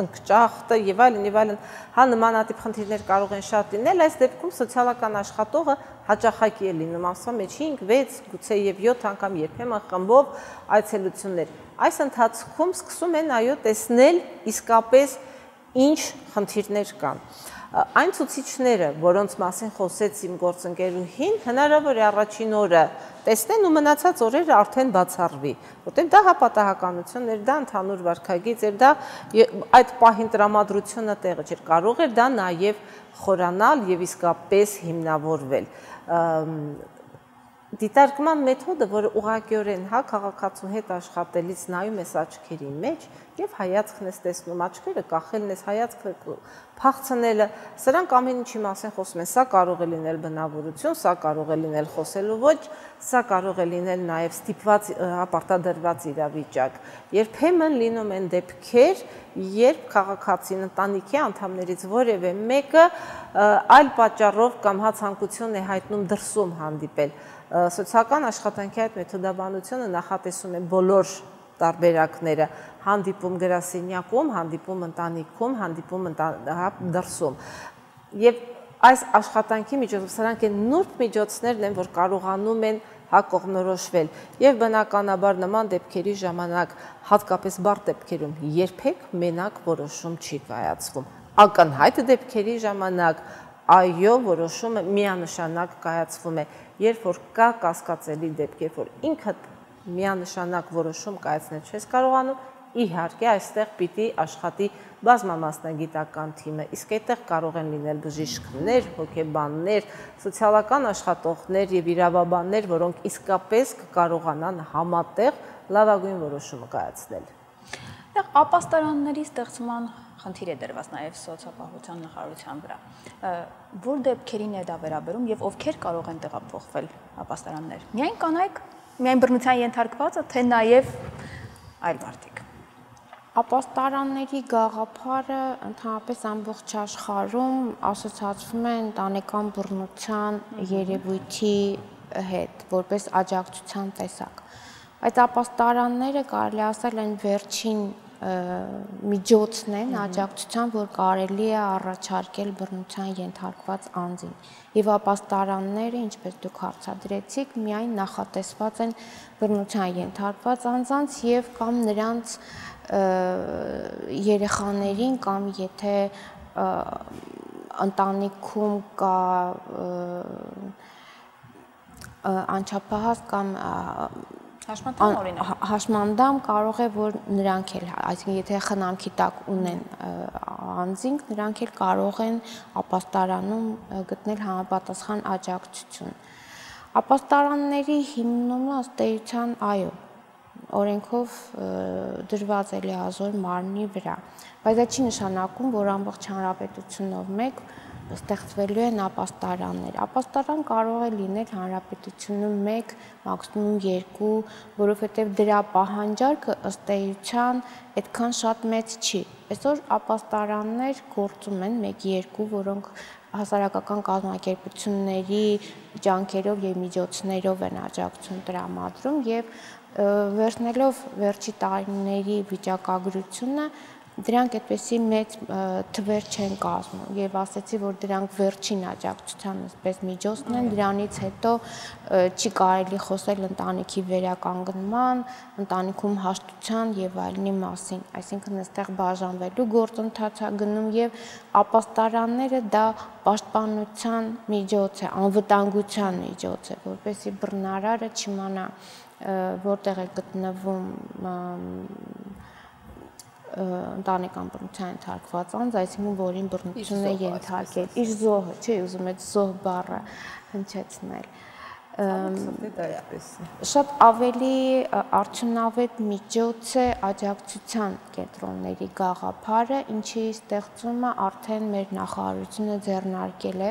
ընկճախտը եւ այլն եւ այլն, հա նմանատիպ խնդիրներ կարող են շատ լինել, այս դեպքում սոցիալական աշխատողը հաճախակի է լինում ամսվա մեջ 5, 6, գուցե եւ 7 անգամ երբեմն խմբով այցելություններ։ Այս ընթացքում սկսում են այո տեսնել իսկապես ինչ խնդիրներ կան այն ցուցիչները, որոնց մասին խոսեց իմ գործընկերուհին, հնարավոր է առաջին օրը տեսնեն ու մնացած օրերը արդեն բացառվի, որտեղ դա հապատահականություն էր, դա ընդհանուր վարկագիծ էր, դա այդ պահին տրամադրությունը տեղը չէր, կարող էր դա նաև խորանալ եւ իսկապես հիմնավորվել դիտարկման մեթոդը, որը ուղղակիորեն հա քաղաքացու հետ աշխատելիս նայում ես աչքերի մեջ եւ հայացքն ես տեսնում, աչքերը կախելն ես, հայացքը փախցնելը, սրանք ամեն ինչի մասին խոսում են, սա կարող է լինել բնավորություն, սա կարող է լինել խոսելու ոչ, սա կարող է լինել նաեւ ստիպված ապարտադրված իրավիճակ։ Երբեմն լինում են դեպքեր, երբ քաղաքացին ընտանիքի անդամներից որևէ մեկը այլ պատճառով կամ հացանկություն է հայտնում դրսում հանդիպել սոցիալական աշխատանքի այդ մեթոդաբանությունը նախատեսում է բոլոր տարբերակները. Հանդիպում գրասենյակում, հանդիպում ընտանիքում, հանդիպում հա, դրսում։ Եվ այս աշխատանքի միջոցով սրանք են նուրբ միջոցներն են, որ կարողանում են հա կողմնորոշվել եւ բնականաբար նման դեպքերի ժամանակ հատկապես բարդ դեպքերում երբեք մենակ որոշում չի կայացվում ակնհայտ դեպքերի ժամանակ այո որոշումը միանշանակ կայացվում է երբ որ կա կասկածելի դեպք, երբ որ ինքդ միանշանակ որոշում կայացնել չես կարողանում, իհարկե այստեղ պիտի աշխատի բազմամասնագիտական թիմը, իսկ այդտեղ կարող են լինել բժիշկներ, հոգեբաններ, սոցիալական աշխատողներ եւ իրավաբաններ, որոնք իսկապես կկարողանան համատեղ լավագույն որոշումը կայացնել։ Այդտեղ ապաստարանների ստեղծման խնդիր է դրված նաև սոցիալապահովության նախարարության վրա։ Որ դեպքերին է դա վերաբերում եւ ովքեր կարող են տեղափոխվել ապաստարաններ։ Միայն կանայք, միայն բռնության ենթարկվածը, թե նաև այլ մարդիկ։ Ապաստարանների գաղափարը ընդհանրապես ամբողջ աշխարհում ասոցացվում է ընտանեկան բռնության երևույթի հետ, որպես աջակցության տեսակ։ Այդ ապաստարանները կարելի ասել են վերջին միջոցն են աջակցության, որ կարելի է առաջարկել բռնության ենթարկված անձին։ Եվ ապաստարանները, ինչպես դուք հարցադրեցիք, միայն նախատեսված են բռնության ենթարկված անձանց եւ կամ նրանց երեխաներին կամ եթե ընտանիքում կա անչափահաս կամ Հաշմանդամ օրինակ։ Հաշմանդամ կարող է որ նրանք էլ, այսինքն եթե խնամքի տակ ունեն անձինք, նրանք էլ կարող են ապաստարանում գտնել համապատասխան աջակցություն։ Ապաստարանների հիմնումը ըստ էության, այո, օրենքով դրված է լիազոր մարմնի վրա, բայց դա չի նշանակում, որ ամբողջ հանրապետությունով մեկ ստեղծվելու են ապաստարաններ։ Ապաստարան կարող է լինել հանրապետությունում 1, մաքսիմում 2, որովհետև դրա պահանջարկը ըստ էության այդքան շատ մեծ չի։ Այսօր ապաստարաններ գործում են 1-2, որոնք հասարակական կազմակերպությունների ջանքերով եւ միջոցներով են աջակցություն տրամադրում եւ վերցնելով վերջի տարիների վիճակագրությունը դրանք այդպեսի մեծ թվեր չեն կազմում եւ ասացի որ դրանք վերջին աջակցության այսպես միջոցն են դրանից հետո չի կարելի խոսել ընտանիքի վերականգնման, ընտանիքում հաշտության եւ այլնի մասին, այսինքն այստեղ բաժանվելու գործընթացա գնում եւ ապաստարանները դա պաշտպանության միջոց է, անվտանգության միջոց է, որպեսի բռնարարը չիմանա որտեղ է գտնվում ընտանեկան բռնության ենթարկված անձ, այսինքն որին բռնություն է ենթարկել, իր զոհը, չէ, ուզում եմ զոհ բառը հնչեցնել շատ ավելի արդյունավետ միջոց է աջակցության կենտրոնների գաղափարը, ինչի ստեղծումը արդեն մեր նախարարությունը ձեռնարկել է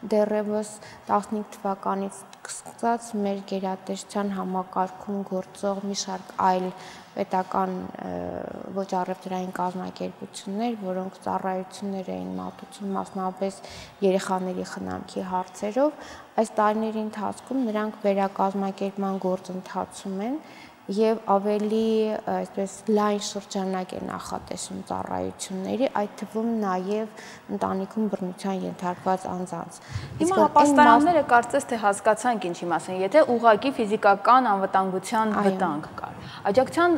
դեռևս 15 թվականից սկսած մեր գերատեսչության համակարգում գործող մի շարք այլ պետական ոչ առևտրային կազմակերպություններ, որոնք ծառայություններ էին մատուցում մասնավորապես երեխաների խնամքի հարցերով, այս տարիների ընթացքում նրանք վերակազմակերպման գործընթացում են եւ ավելի այսպես լայն շրջանակ է նախատեսում ծառայությունների, այդ թվում նաեւ ընտանիքում բռնության ենթարկված անձանց։ Հիմա հապաստարանները կարծես թե հասկացանք ինչի մասին, եթե ուղակի ֆիզիկական անվտանգության վտանգ կար։ Աջակցության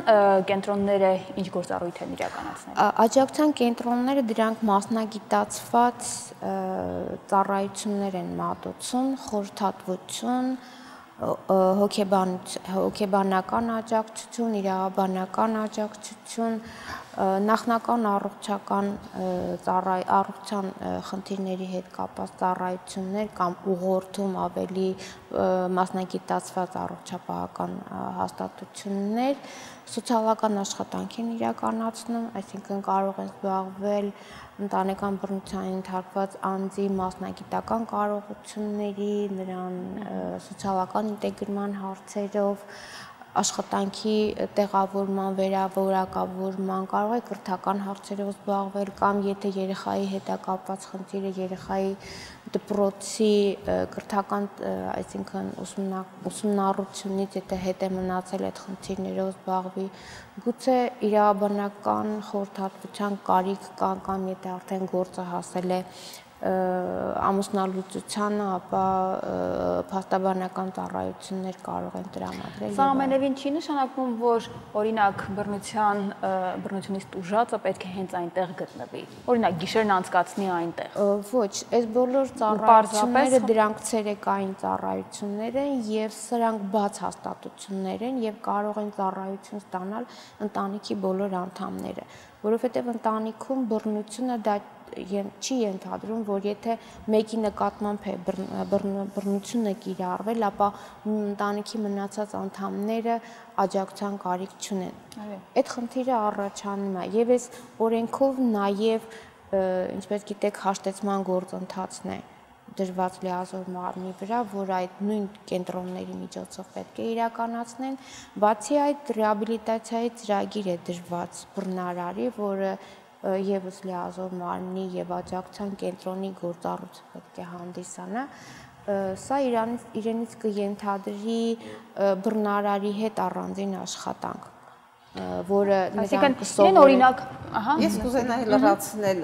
կենտրոնները ինչ գործառույթ են իրականացնել։ Աջակցության կենտրոնները դրանք մասնագիտացված ծառայություններ են մատուցում, խորհրդատվություն, հոգեբան հոգեբանական աջակցություն, իրավաբանական աջակցություն, նախնական առողջական ծառայ առողջան խնդիրների հետ կապված ծառայություններ կամ ուղղորդում ավելի մասնագիտացված առողջապահական հաստատություններ սոցիալական աշխատանք են իրականացնում, այսինքն կարող են զբաղվել ընտանեկան բռնության ենթարկված անձի մասնագիտական կարողությունների, նրան սոցիալական ինտեգրման հարցերով, աշխատանքի տեղավորման, վերավորակավորման, կարող է կրթական հարցերով զբաղվել կամ եթե երեխայի հետ է կապված խնդիրը երեխայի դպրոցի կրթական, այսինքն ուսումնառությունից եթե հետ է մնացել այդ խնդիրներով զբաղվի, գուցե իրավաբանական խորհրդատվության կարիք կա կամ եթե արդեն գործը հասել է ամուսնալուծությանը, ապա փաստաբանական ծառայություններ կարող են տրամադրել։ Սա ամենևին չի նշանակում, որ օրինակ բռնության բռնությունից տուժածը պետք է հենց այնտեղ գտնվի։ Օրինակ գիշերն անցկացնի այնտեղ։ Ոչ, այս բոլոր ծառայությունները դրանք ցերեկային ծառայություններ են եւ սրանք բաց հաստատություններ են եւ կարող են ծառայություն ստանալ ընտանիքի բոլոր անդամները, որովհետեւ ընտանիքում բռնությունը դա չի ենթադրում, որ եթե մեկի նկատմամբ է բռնությունը կիրառվել, ապա ընտանիքի մնացած անդամները աջակցության կարիք չունեն։ Այդ խնդիրը առաջանում է եւ այս օրենքով նաեւ ինչպես գիտեք հաշտեցման գործընթացն է դրված լիազոր մարմնի վրա, որ այդ նույն կենտրոնների միջոցով պետք է իրականացնեն։ Բացի այդ, ռեաբիլիտացիայի ծրագիր է դրված բռնարարի, որը եւս լիազոր մարմնի եւ աջակցության կենտրոնի գործառույթ պետք է հանդիսանա սա իրանից իրենից կենթադրի բռնարարի հետ առանձին աշխատանք որը նրանք կսովորեն օրինակ, ահա ես կուզենայի լրացնել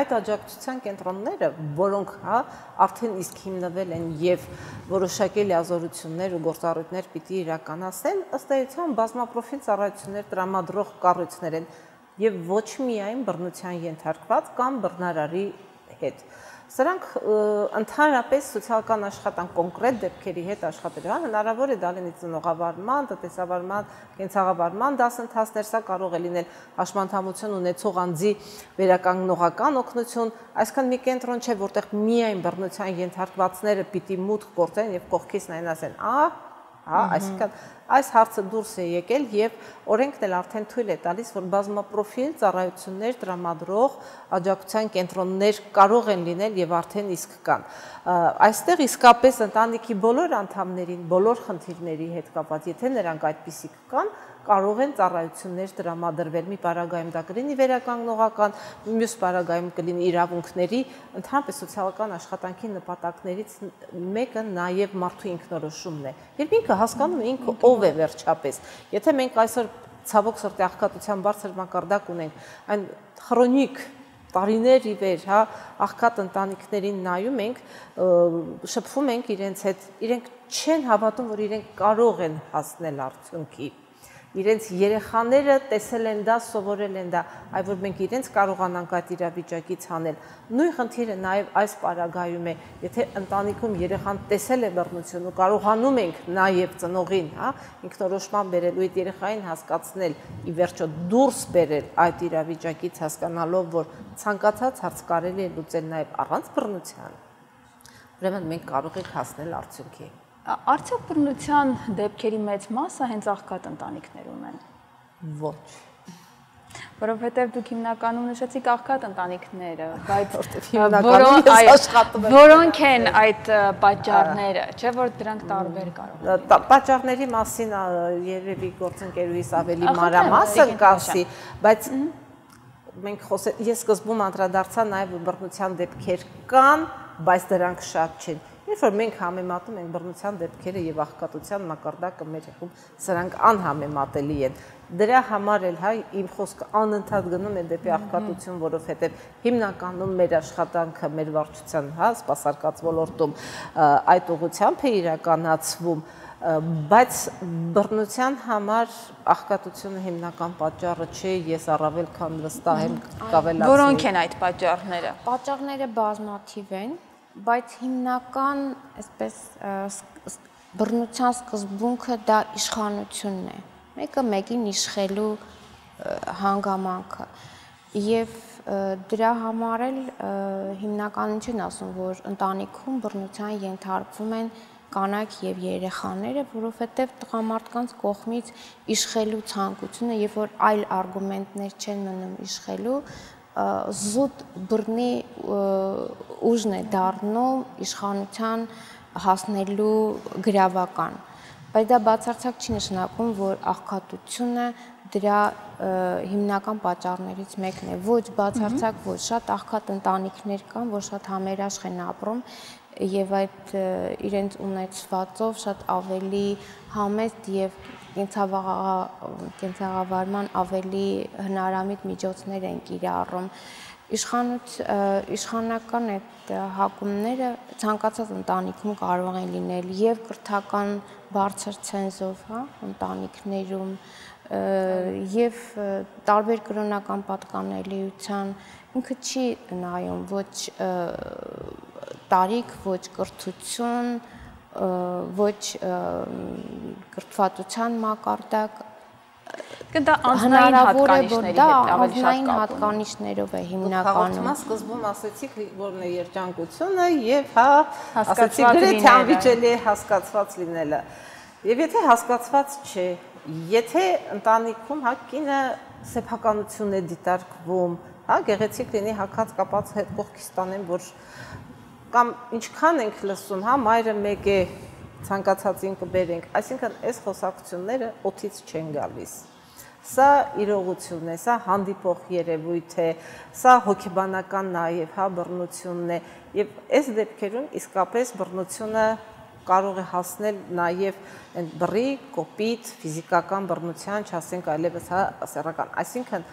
այդ աջակցության կենտրոնները, որոնք հա արդեն իսկ հիմնվել են եւ որոշակի լիազորություններ ու գործառույթներ պիտի իրականացնեն, ըստ էության բազմապրոֆիլ ծառայություններ տրամադրող կառույցներ են եւ ոչ միայն բռնության ենթարկված կամ բռնարարի հետ։ Սրանք ընդհանրապես սոցիալական աշխատանք կոնկրետ դեպքերի հետ աշխատելու հա հնարավոր է դալենի ծնողավարման, տնտեսավարման, կենցաղավարման դասընթացներ, սա կարող է լինել հաշմանդամություն ունեցող անձի վերականգնողական օգնություն, այսքան մի կենտրոն չէ, որտեղ միայն բռնության ենթարկվածները պիտի մուտք գործեն եւ կողքից նայեն ասեն, «Ահա, հա, այսինքն այս հարցը դուրս է եկել եւ օրենքն էլ արդեն թույլ է տալիս, որ բազմապրոֆիլ ծառայություններ տրամադրող աջակցության կենտրոններ կարող են լինել եւ արդեն իսկ կան։ Այստեղ իսկապես ընտանիքի բոլոր անդամներին, բոլոր խնդիրների հետ կապված, եթե նրանք այդպիսիք կան, կարող են ծառայություններ տրամադրվել։ Մի պարագայում դա կլինի վերականգնողական, մյուս պարագայում կլինի իրավունքների, ընդհանրապես սոցիալական աշխատանքի նպատակներից մեկը նաև մարդու ինքնորոշումն է։ Երբ ինքը հասկանում է ինքը ով է վերջապես։ Եթե մենք այսօր ցավոք սրտի աղքատության բարձր մակարդակ ունենք, այն քրոնիկ տարիներ ի վեր, հա, աղքատ ընտանիքներին նայում ենք, շփվում ենք իրենց հետ, իրենք չեն հավատում, որ իրենք կարող են հասնել արդյունքի իրենց երեխաները տեսել են դա, սովորել են դա, այ որ մենք իրենց կարողանանք այդ իրավիճակից հանել։ Նույն խնդիրը նաև այս պարագայում է, եթե ընտանիքում երեխան տեսել է բռնություն ու կարողանում ենք նաև ծնողին, հա, ինքնորոշման բերելու այդ երեխային հասկացնել, ի վերջո դուրս բերել այդ իրավիճակից հասկանալով, որ ցանկացած հարց կարելի է լուծել նաև առանց բռնության։ Ուրեմն մենք կարող ենք հասնել արդյունքի։ Արդյոք բռնության դեպքերի մեծ մասը հենց աղքատ ընտանիքներում են։ Ոչ։ որովհետև դուք հիմնականում նշեցիք աղքատ ընտանիքները, բայց հիմնականում ես աշխատում եմ։ Որոնք են այդ պատճառները, չէ՞ որ դրանք տարբեր կարող են։ Պատճառների մասին երևի գործընկերուհիս ավելի մանրամասն կասի, բայց մենք խոսել ես սկզբում անդրադարձա նաև բռնության դեպքեր կան, բայց դրանք շատ չեն Երբ որ մենք համեմատում ենք բռնության դեպքերը եւ աղքատության մակարդակը մեր հում, սրանք անհամեմատելի են։ Դրա համար էլ հայ իմ խոսքը անընդհատ գնում է դեպի աղքատություն, որովհետեւ հիմնականում մեր աշխատանքը մեր վարչության, հա, սպասարկած ոլորտում այդ ուղությամբ է իրականացվում բայց բռնության համար աղքատությունը հիմնական պատճառը չէ, ես առավել քան վստահ եմ կավելացնել։ Որոնք են այդ պատճառները։ Պատճառները բազմաթիվ են բայց հիմնական այսպես բռնության սկզբունքը դա իշխանությունն է մեկը մեկին իշխելու հանգամանքը եւ դրա համար էլ հիմնականին չեն ասում որ ընտանիքում բռնության ենթարկվում են կանայք եւ երեխաները, որովհետեւ տղամարդկանց կողմից իշխելու ցանկությունը, երբ որ այլ արգումենտներ չեն մնում իշխելու, զուտ բռնի ուժն է դառնում իշխանության հասնելու գրավական բայց դա բացարձակ չի նշանակում որ աղքատությունը դրա հիմնական պատճառներից մեկն է ոչ բացարձակ ոչ շատ աղքատ ընտանիքներ կան որ շատ համերաշխ են ապրում եւ այդ իրենց ունեցվածով շատ ավելի համեստ եւ կենցաղավարման ավելի հնարամիտ միջոցներ են կիրառում իշխանուց իշխանական այդ հակումները ցանկացած ընտանիքում կարող են լինել եւ կրթական բարձր ցենզով, հա, ընտանիքներում եւ տարբեր կրոնական պատկանելիության ինքը չի նայում ոչ տարիք, ոչ կրթություն, ոչ կրթվածության մակարդակ դա անձնային հատկանիշների հետ ավելի շատ կապ հատկանիշներով է հիմնականում։ Դուք սկզբում ասացիք, որն է երջանկությունը եւ հա ասացիք գրեթե անվիճելի է հասկացված լինելը։ Եվ եթե հասկացված չէ, եթե ընտանիքում հա կինը սեփականություն է դիտարկվում, հա գեղեցիկ լինի հակած կապած հետ կողքից տանեն, որ կամ ինչքան ենք լսում, հա, մայրը մեկ է ցանկացածին կբերենք, այսինքն այս խոսակցությունները օթից չեն գալիս։ Սա իրողություն է, սա հանդիպող երևույթ է, սա հոգեբանական նաև հա բռնությունն է եւ այս դեպքերում իսկապես բռնությունը կարող է հասնել նաև այն բռի, կոպիտ, ֆիզիկական բռնության, չասենք այլևս հա սեռական։ Այսինքն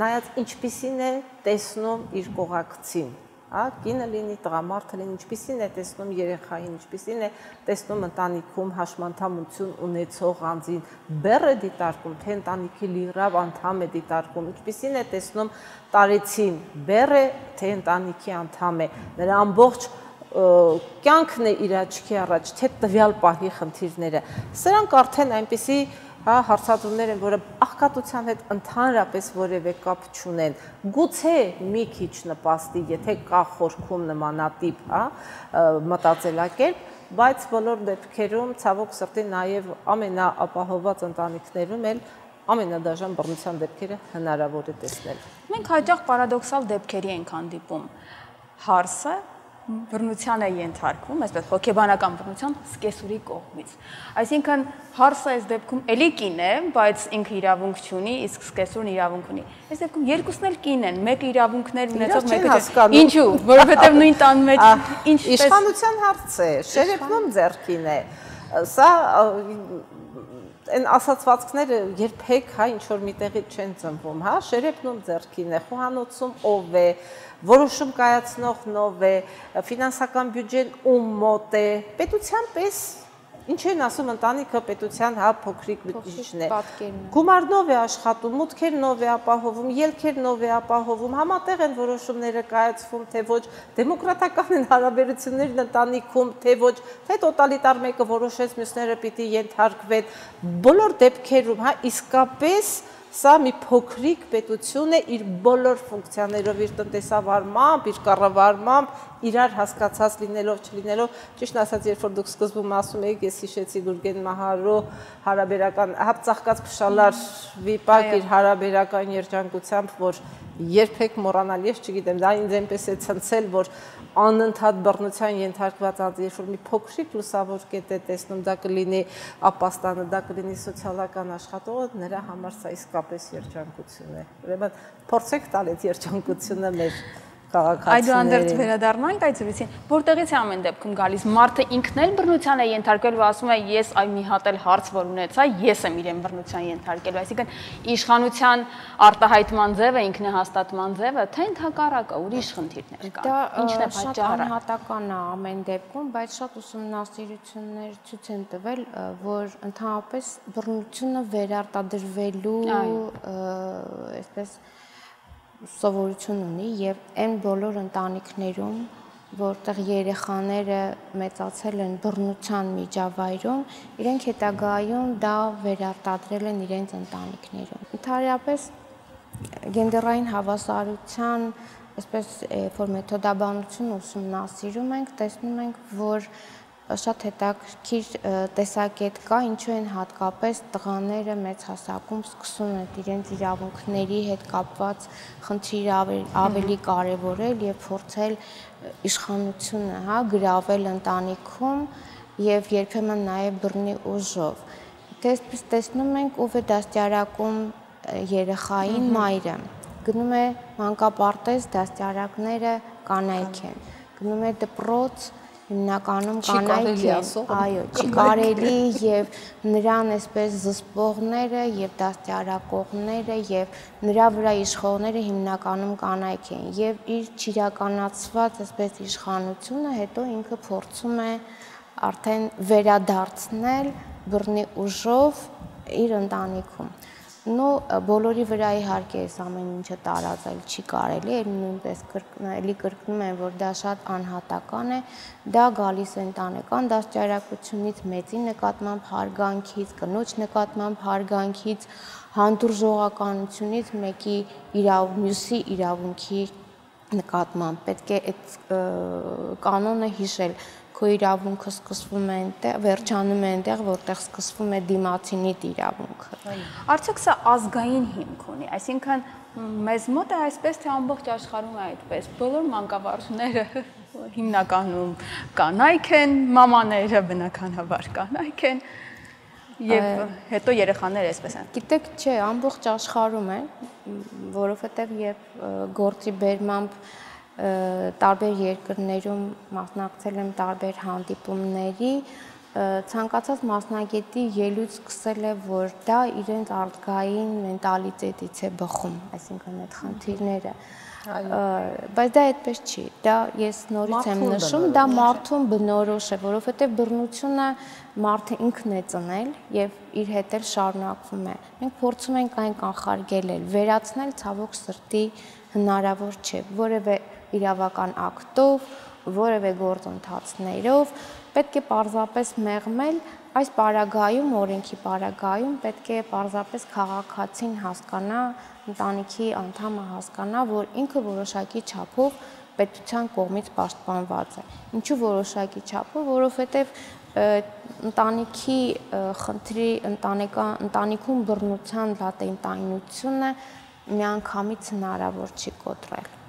նայած ինչպիսին է տեսնում իր կողակցին, հա, կինը լինի, տղամարդը լինի, ինչպիսին է տեսնում երեխային, ինչպիսին է տեսնում ընտանիքում հաշմանդամություն ունեցող անձին, բեռ է դիտարկում, թե ընտանիքի լիռավ անդամ է դիտարկում, ինչպիսին է տեսնում տարեցին, բեռ է, թե ընտանիքի անդամ է, նրա ամբողջ կյանքն է իր աչքի առաջ, թե տվյալ պահի խնդիրները։ Սրանք արդեն այնպիսի հա հարցադրումներ են, որը աղքատության հետ ընդհանրապես որևէ կապ չունեն։ Գուցե մի քիչ նպաստի, եթե կա խորքում նմանատիպ, հա, մտածելակերպ, բայց բոլոր դեպքերում ցավոք սրտի նաև ամենաապահովված ընտանիքներում էլ ամենադաժան բռնության դեպքերը հնարավոր է տեսնել։ Մենք հաճախ պարադոքսալ դեպքերի ենք հանդիպում։ Հարսը բռնության է ենթարկվում, այսպես հոգեբանական բռնության սկեսուրի կողմից։ Այսինքն հարսը այս դեպքում էլի կին է, բայց ինքը իրավունք չունի, իսկ սկեսուրն իրավունք ունի։ Այս դեպքում երկուսն էլ կին են, մեկը իրավունքներ ունեցող, մեկը Ինչու՞, որովհետև նույն տան մեջ ինչ իշխանության հարց է, շերեփնում ձեռքին է։ Սա այն ասացվածքները երբեք հա ինչ որ միտեղից չեն ծնվում, հա, շերեփնում ձեռքին է, խոհանոցում ով է, որոշում կայացնող նով է, ֆինանսական բյուջեն ում մոտ է, պետության պես Ինչ են ասում ընտանիքը պետության հա փոքրիկ բջիջն է։ Գումարնով է աշխատում, մուտքերնով է ապահովում, ելքերնով է ապահովում, համատեղ են որոշումները կայացվում, թե ոչ դեմոկրատական են հարաբերություններն ընտանիքում, թե ոչ, թե տոտալիտար մեկը որոշեց, մյուսները պիտի ենթարկվեն։ Բոլոր դեպքերում հա իսկապես Սա մի փոքրիկ պետություն է իր բոլոր ֆունկցիաներով, իր տնտեսավարմամբ, իր կառավարմամբ իրար հասկացած լինելով, չլինելով, ճիշտ ասած, երբ որ դուք սկզբում ասում եք, ես հիշեցի Գուրգեն Մահարո հարաբերական հապծաղկած փշալար վիպակ իր հարաբերական երջանկությամբ, որ երբեք մոռանալ, ես չգիտեմ, դա ինձ այնպես է ցնցել, որ անընդհատ բռնության ենթարկված անձ, երբ որ մի փոքրիկ լուսավոր կետ է տեսնում, դա կլինի ապաստանը, դա կլինի սոցիալական աշխատողը, նրա համար սա իսկապես երջանկություն է։ Ուրեմն փորձեք տալ այդ երջանկությունը մեր քաղաքացիներին։ Այդուհանդերձ վերադառնանք այդ զրույցին, որտեղից է ամեն դեպքում գալիս։ Մարդը ինքն էլ բռնության է ենթարկվել ու ասում է ես այ մի հատ էլ հարց որ ունեցա, ես եմ իրեն բռնության ենթարկելու։ Այսինքն իշխանության արտահայտման ձևը, ինքնահաստատման ձևը, թե ընդհակառակը ուրիշ խնդիրներ կան։ Դա ինչն է պատճառը։ Անհատական է ամեն դեպքում, բայց շատ ուսումնասիրություններ ցույց են տվել, որ ընդհանրապես բռնությունը վերարտադրվելու այսպես սովորություն ունի եւ այն բոլոր ընտանիքներում, որտեղ երեխաները մեծացել են բռնության միջավայրում, իրենք հետագայում դա վերարտադրել են իրենց ընտանիքներում։ Ընդհանրապես գենդերային հավասարության այսպես որ մեթոդաբանություն ուսումնասիրում ենք, տեսնում ենք, որ շատ հետաքրքիր տեսակետ կա, ինչու են հատկապես տղաները մեծ հասակում սկսում են իրենց իրավունքների հետ կապված խնդիր ավելի կարևորել եւ փորձել իշխանությունը, հա, գրավել ընտանիքում եւ երբեմն նաեւ բռնի ուժով։ Դե այսպես տեսնում ենք ով է դաստիարակում երեխային մայրը։ Գնում է մանկապարտեզ դաստիարակները կանայք են։ Գնում է դպրոց հիմնականում կանայք են, այո, չի կարելի եւ նրան այսպես զսպողները եւ դաստիարակողները եւ նրա վրա իշխողները հիմնականում կանայք են եւ իր ճիրականացված այսպես իշխանությունը հետո ինքը փորձում է արդեն վերադարձնել բռնի ուժով իր ընտանիքում նո բոլորի վրա իհարկե այս ամեն ինչը տարածել չի կարելի, այլ նույնպես կրկնելի կրկնում են, որ դա շատ անհատական է, դա գալիս է ընտանեկան դաստիարակությունից, մեծի նկատմամբ հարգանքից, կնոջ նկատմամբ հարգանքից, հանդուրժողականությունից, մեկի իրավ մյուսի իրավունքի նկատմամբ պետք է այդ կանոնը հիշել քո իրավունքը սկսվում է այնտեղ, վերջանում է այնտեղ, որտեղ սկսվում է դիմացինի իրավունքը։ Արդյոք սա ազգային հիմք ունի, այսինքն մեզ մոտ է այսպես թե ամբողջ աշխարհում է այդպես։ Բոլոր մանկավարժները [LAUGHS] հիմնականում կանայք են, մամաները բնականաբար կանայք են եւ հետո երեխաները այսպես են։ Գիտեք, չէ, ամբողջ աշխարհում է, որովհետեւ երբ գործի բերմամբ տարբեր երկրներում մասնակցել եմ տարբեր հանդիպումների, ցանկացած մասնագետի ելույթ սկսել է, որ դա իրենց արտգային մենտալիտետից է բխում, այսինքն այդ խնդիրները։ Բայց դա այդպես չի։ Դա ես նորից եմ նշում, դա մարդուն բնորոշ է, որովհետև բռնությունը մարդը ինքն է ծնել եւ իր հետ էլ շարունակվում է։ Մենք փորձում ենք այն կանխարգելել, վերացնել ցավոք սրտի հնարավոր չէ, որևէ իրավական ակտով, որևէ գործընթացներով պետք է պարզապես մեղմել այս պարագայում, օրենքի պարագայում պետք է պարզապես քաղաքացին հասկանա, ընտանիքի անդամը հասկանա, որ ինքը որոշակի չափով պետության կողմից պաշտպանված է։ Ինչու որոշակի չափով, որովհետև ընտանիքի խնդրի ընտանեկան ընտանիքում բռնության լատենտայնությունը միանգամից հնարավոր չի կոտրել։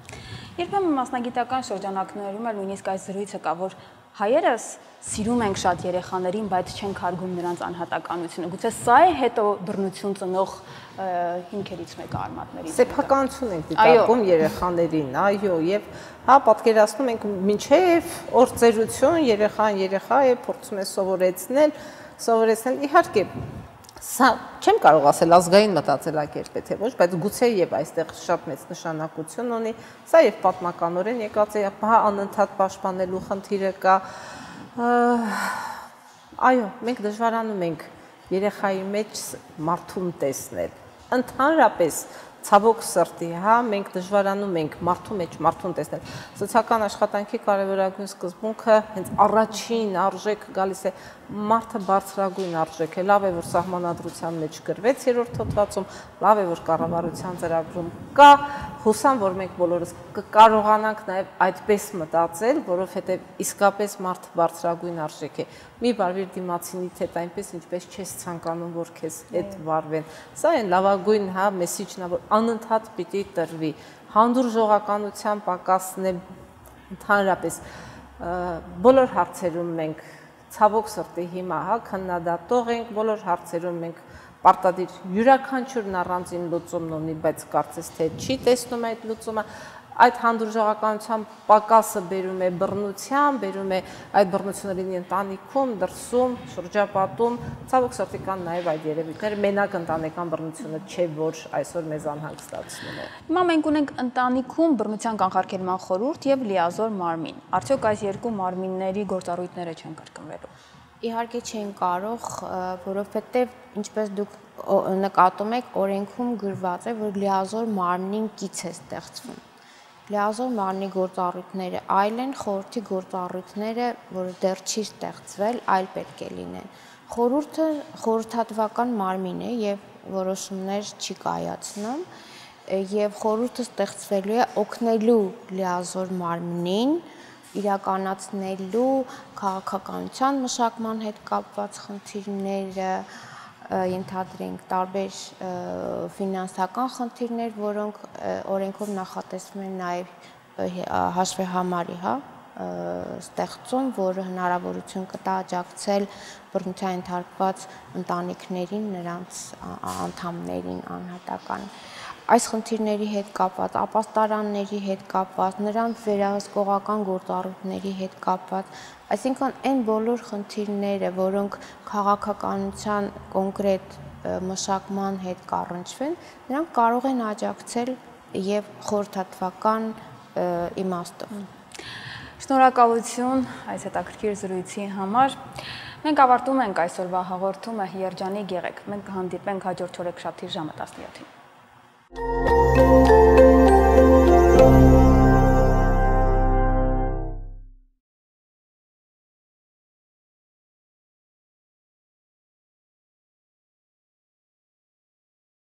Երբեմն մասնագիտական շրջանակներում էլ նույնիսկ այս զրույցը կա, որ հայերս սիրում ենք շատ երեխաներին, բայց չենք հարգում նրանց անհատականությունը։ Գուցե սա է հետո բռնություն ծնող հիմքերից մեկը արմատների։ Սեփականություն ենք դիտարկում երեխաներին, այո, եւ հա պատկերացնում ենք ինչեւ օրծերություն երեխան երեխա է, փորձում է սովորեցնել, սովորեցնել իհարկե Սա չեմ կարող ասել ազգային մտածելակերպ է թե ոչ, բայց գուցե եւ այստեղ շատ մեծ նշանակություն ունի։ Սա եւ պատմականորեն եկած է, հա անընդհատ պաշտպանելու խնդիրը կա։ Այո, մենք դժվարանում ենք երեխայի մեջ մարդուն տեսնել։ Ընդհանրապես ցավոք սրտի, հա, մենք դժվարանում ենք մարդու մեջ մարդուն տեսնել։ Սոցիալական աշխատանքի կարևորագույն սկզբունքը հենց առաջին արժեք գալիս է մարդը բարձրագույն արժեք է։ Լավ է, որ սահմանադրության մեջ գրվեց երրորդ հոդվածում, լավ է, որ կառավարության ծրագրում կա, հուսամ, որ մենք բոլորս կկարողանանք նաև այդպես մտածել, որովհետև իսկապես մարդ բարձրագույն արժեք է։ Մի բարվիր դիմացինիդ հետ այնպես, ինչպես չես ցանկանում, որ քեզ հետ վարվեն։ Սա այն լավագույն հա մեսիջն է, որ անընդհատ պիտի տրվի։ Հանդուրժողականության պակասն է ընդհանրապես բոլոր հարցերում մենք ցավոք սրտի հիմա հա քննադատող ենք բոլոր հարցերում մենք պարտադիր յուրաքանչյուրն առանձին լուծումն ունի, բայց կարծես թե չի տեսնում այդ լուծումը, այդ հանդուրժողականության պակասը բերում է բռնության, բերում է այդ բռնությունը լինի ընտանիքում, դրսում, շրջապատում, ցավոք սրտի կան նաև այդ երևույթները, մենակ ընտանեկան բռնությունը չէ, որ այսօր մեզ անհանգստացնում է։ Հիմա մենք ունենք ընտանիքում բռնության կանխարգելման խորհուրդ եւ լիազոր մարմին։ Արդյոք այս երկու մարմինների գործառույթները չեն կրկնվելու։ Իհարկե չեն կարող, որովհետև ինչպես դուք նկատում եք, օրենքում գրված է, որ լիազոր մարմնին կից է ստեղծվում լիազոր մարմնի գործառույթները այլ են խորհրդի գործառույթները, որը դեռ չի ստեղծվել, այլ պետք է լինեն։ Խորհուրդը խորհրդատվական մարմին է եւ որոշումներ չի կայացնում եւ խորհուրդը ստեղծվելու է օգնելու լիազոր մարմնին իրականացնելու քաղաքականության մշակման հետ կապված խնդիրները, ենթադրենք տարբեր ֆինանսական խնդիրներ, որոնք օրենքով նախատեսվում են նաև հաշվեհամարի, հա, ստեղծում, որը հնարավորություն կտա աջակցել բռնության ենթարկված ընտանիքներին, նրանց անդամներին անհատական այս խնդիրների հետ կապված, ապաստարանների հետ կապված, նրանց վերահսկողական գործառույթների հետ կապված, Այսինքն այն բոլոր խնդիրները, որոնք քաղաքականության կոնկրետ մշակման հետ կառնչվեն, նրանք կարող են աջակցել եւ խորհրդատվական իմաստով։ Շնորհակալություն այս հետաքրքիր զրույցի համար։ Մենք ավարտում ենք այսօրվա հաղորդումը Երջանի գեղեք։ Մենք կհանդիպենք հաջորդ օրը շաբթի ժամը 17-ին։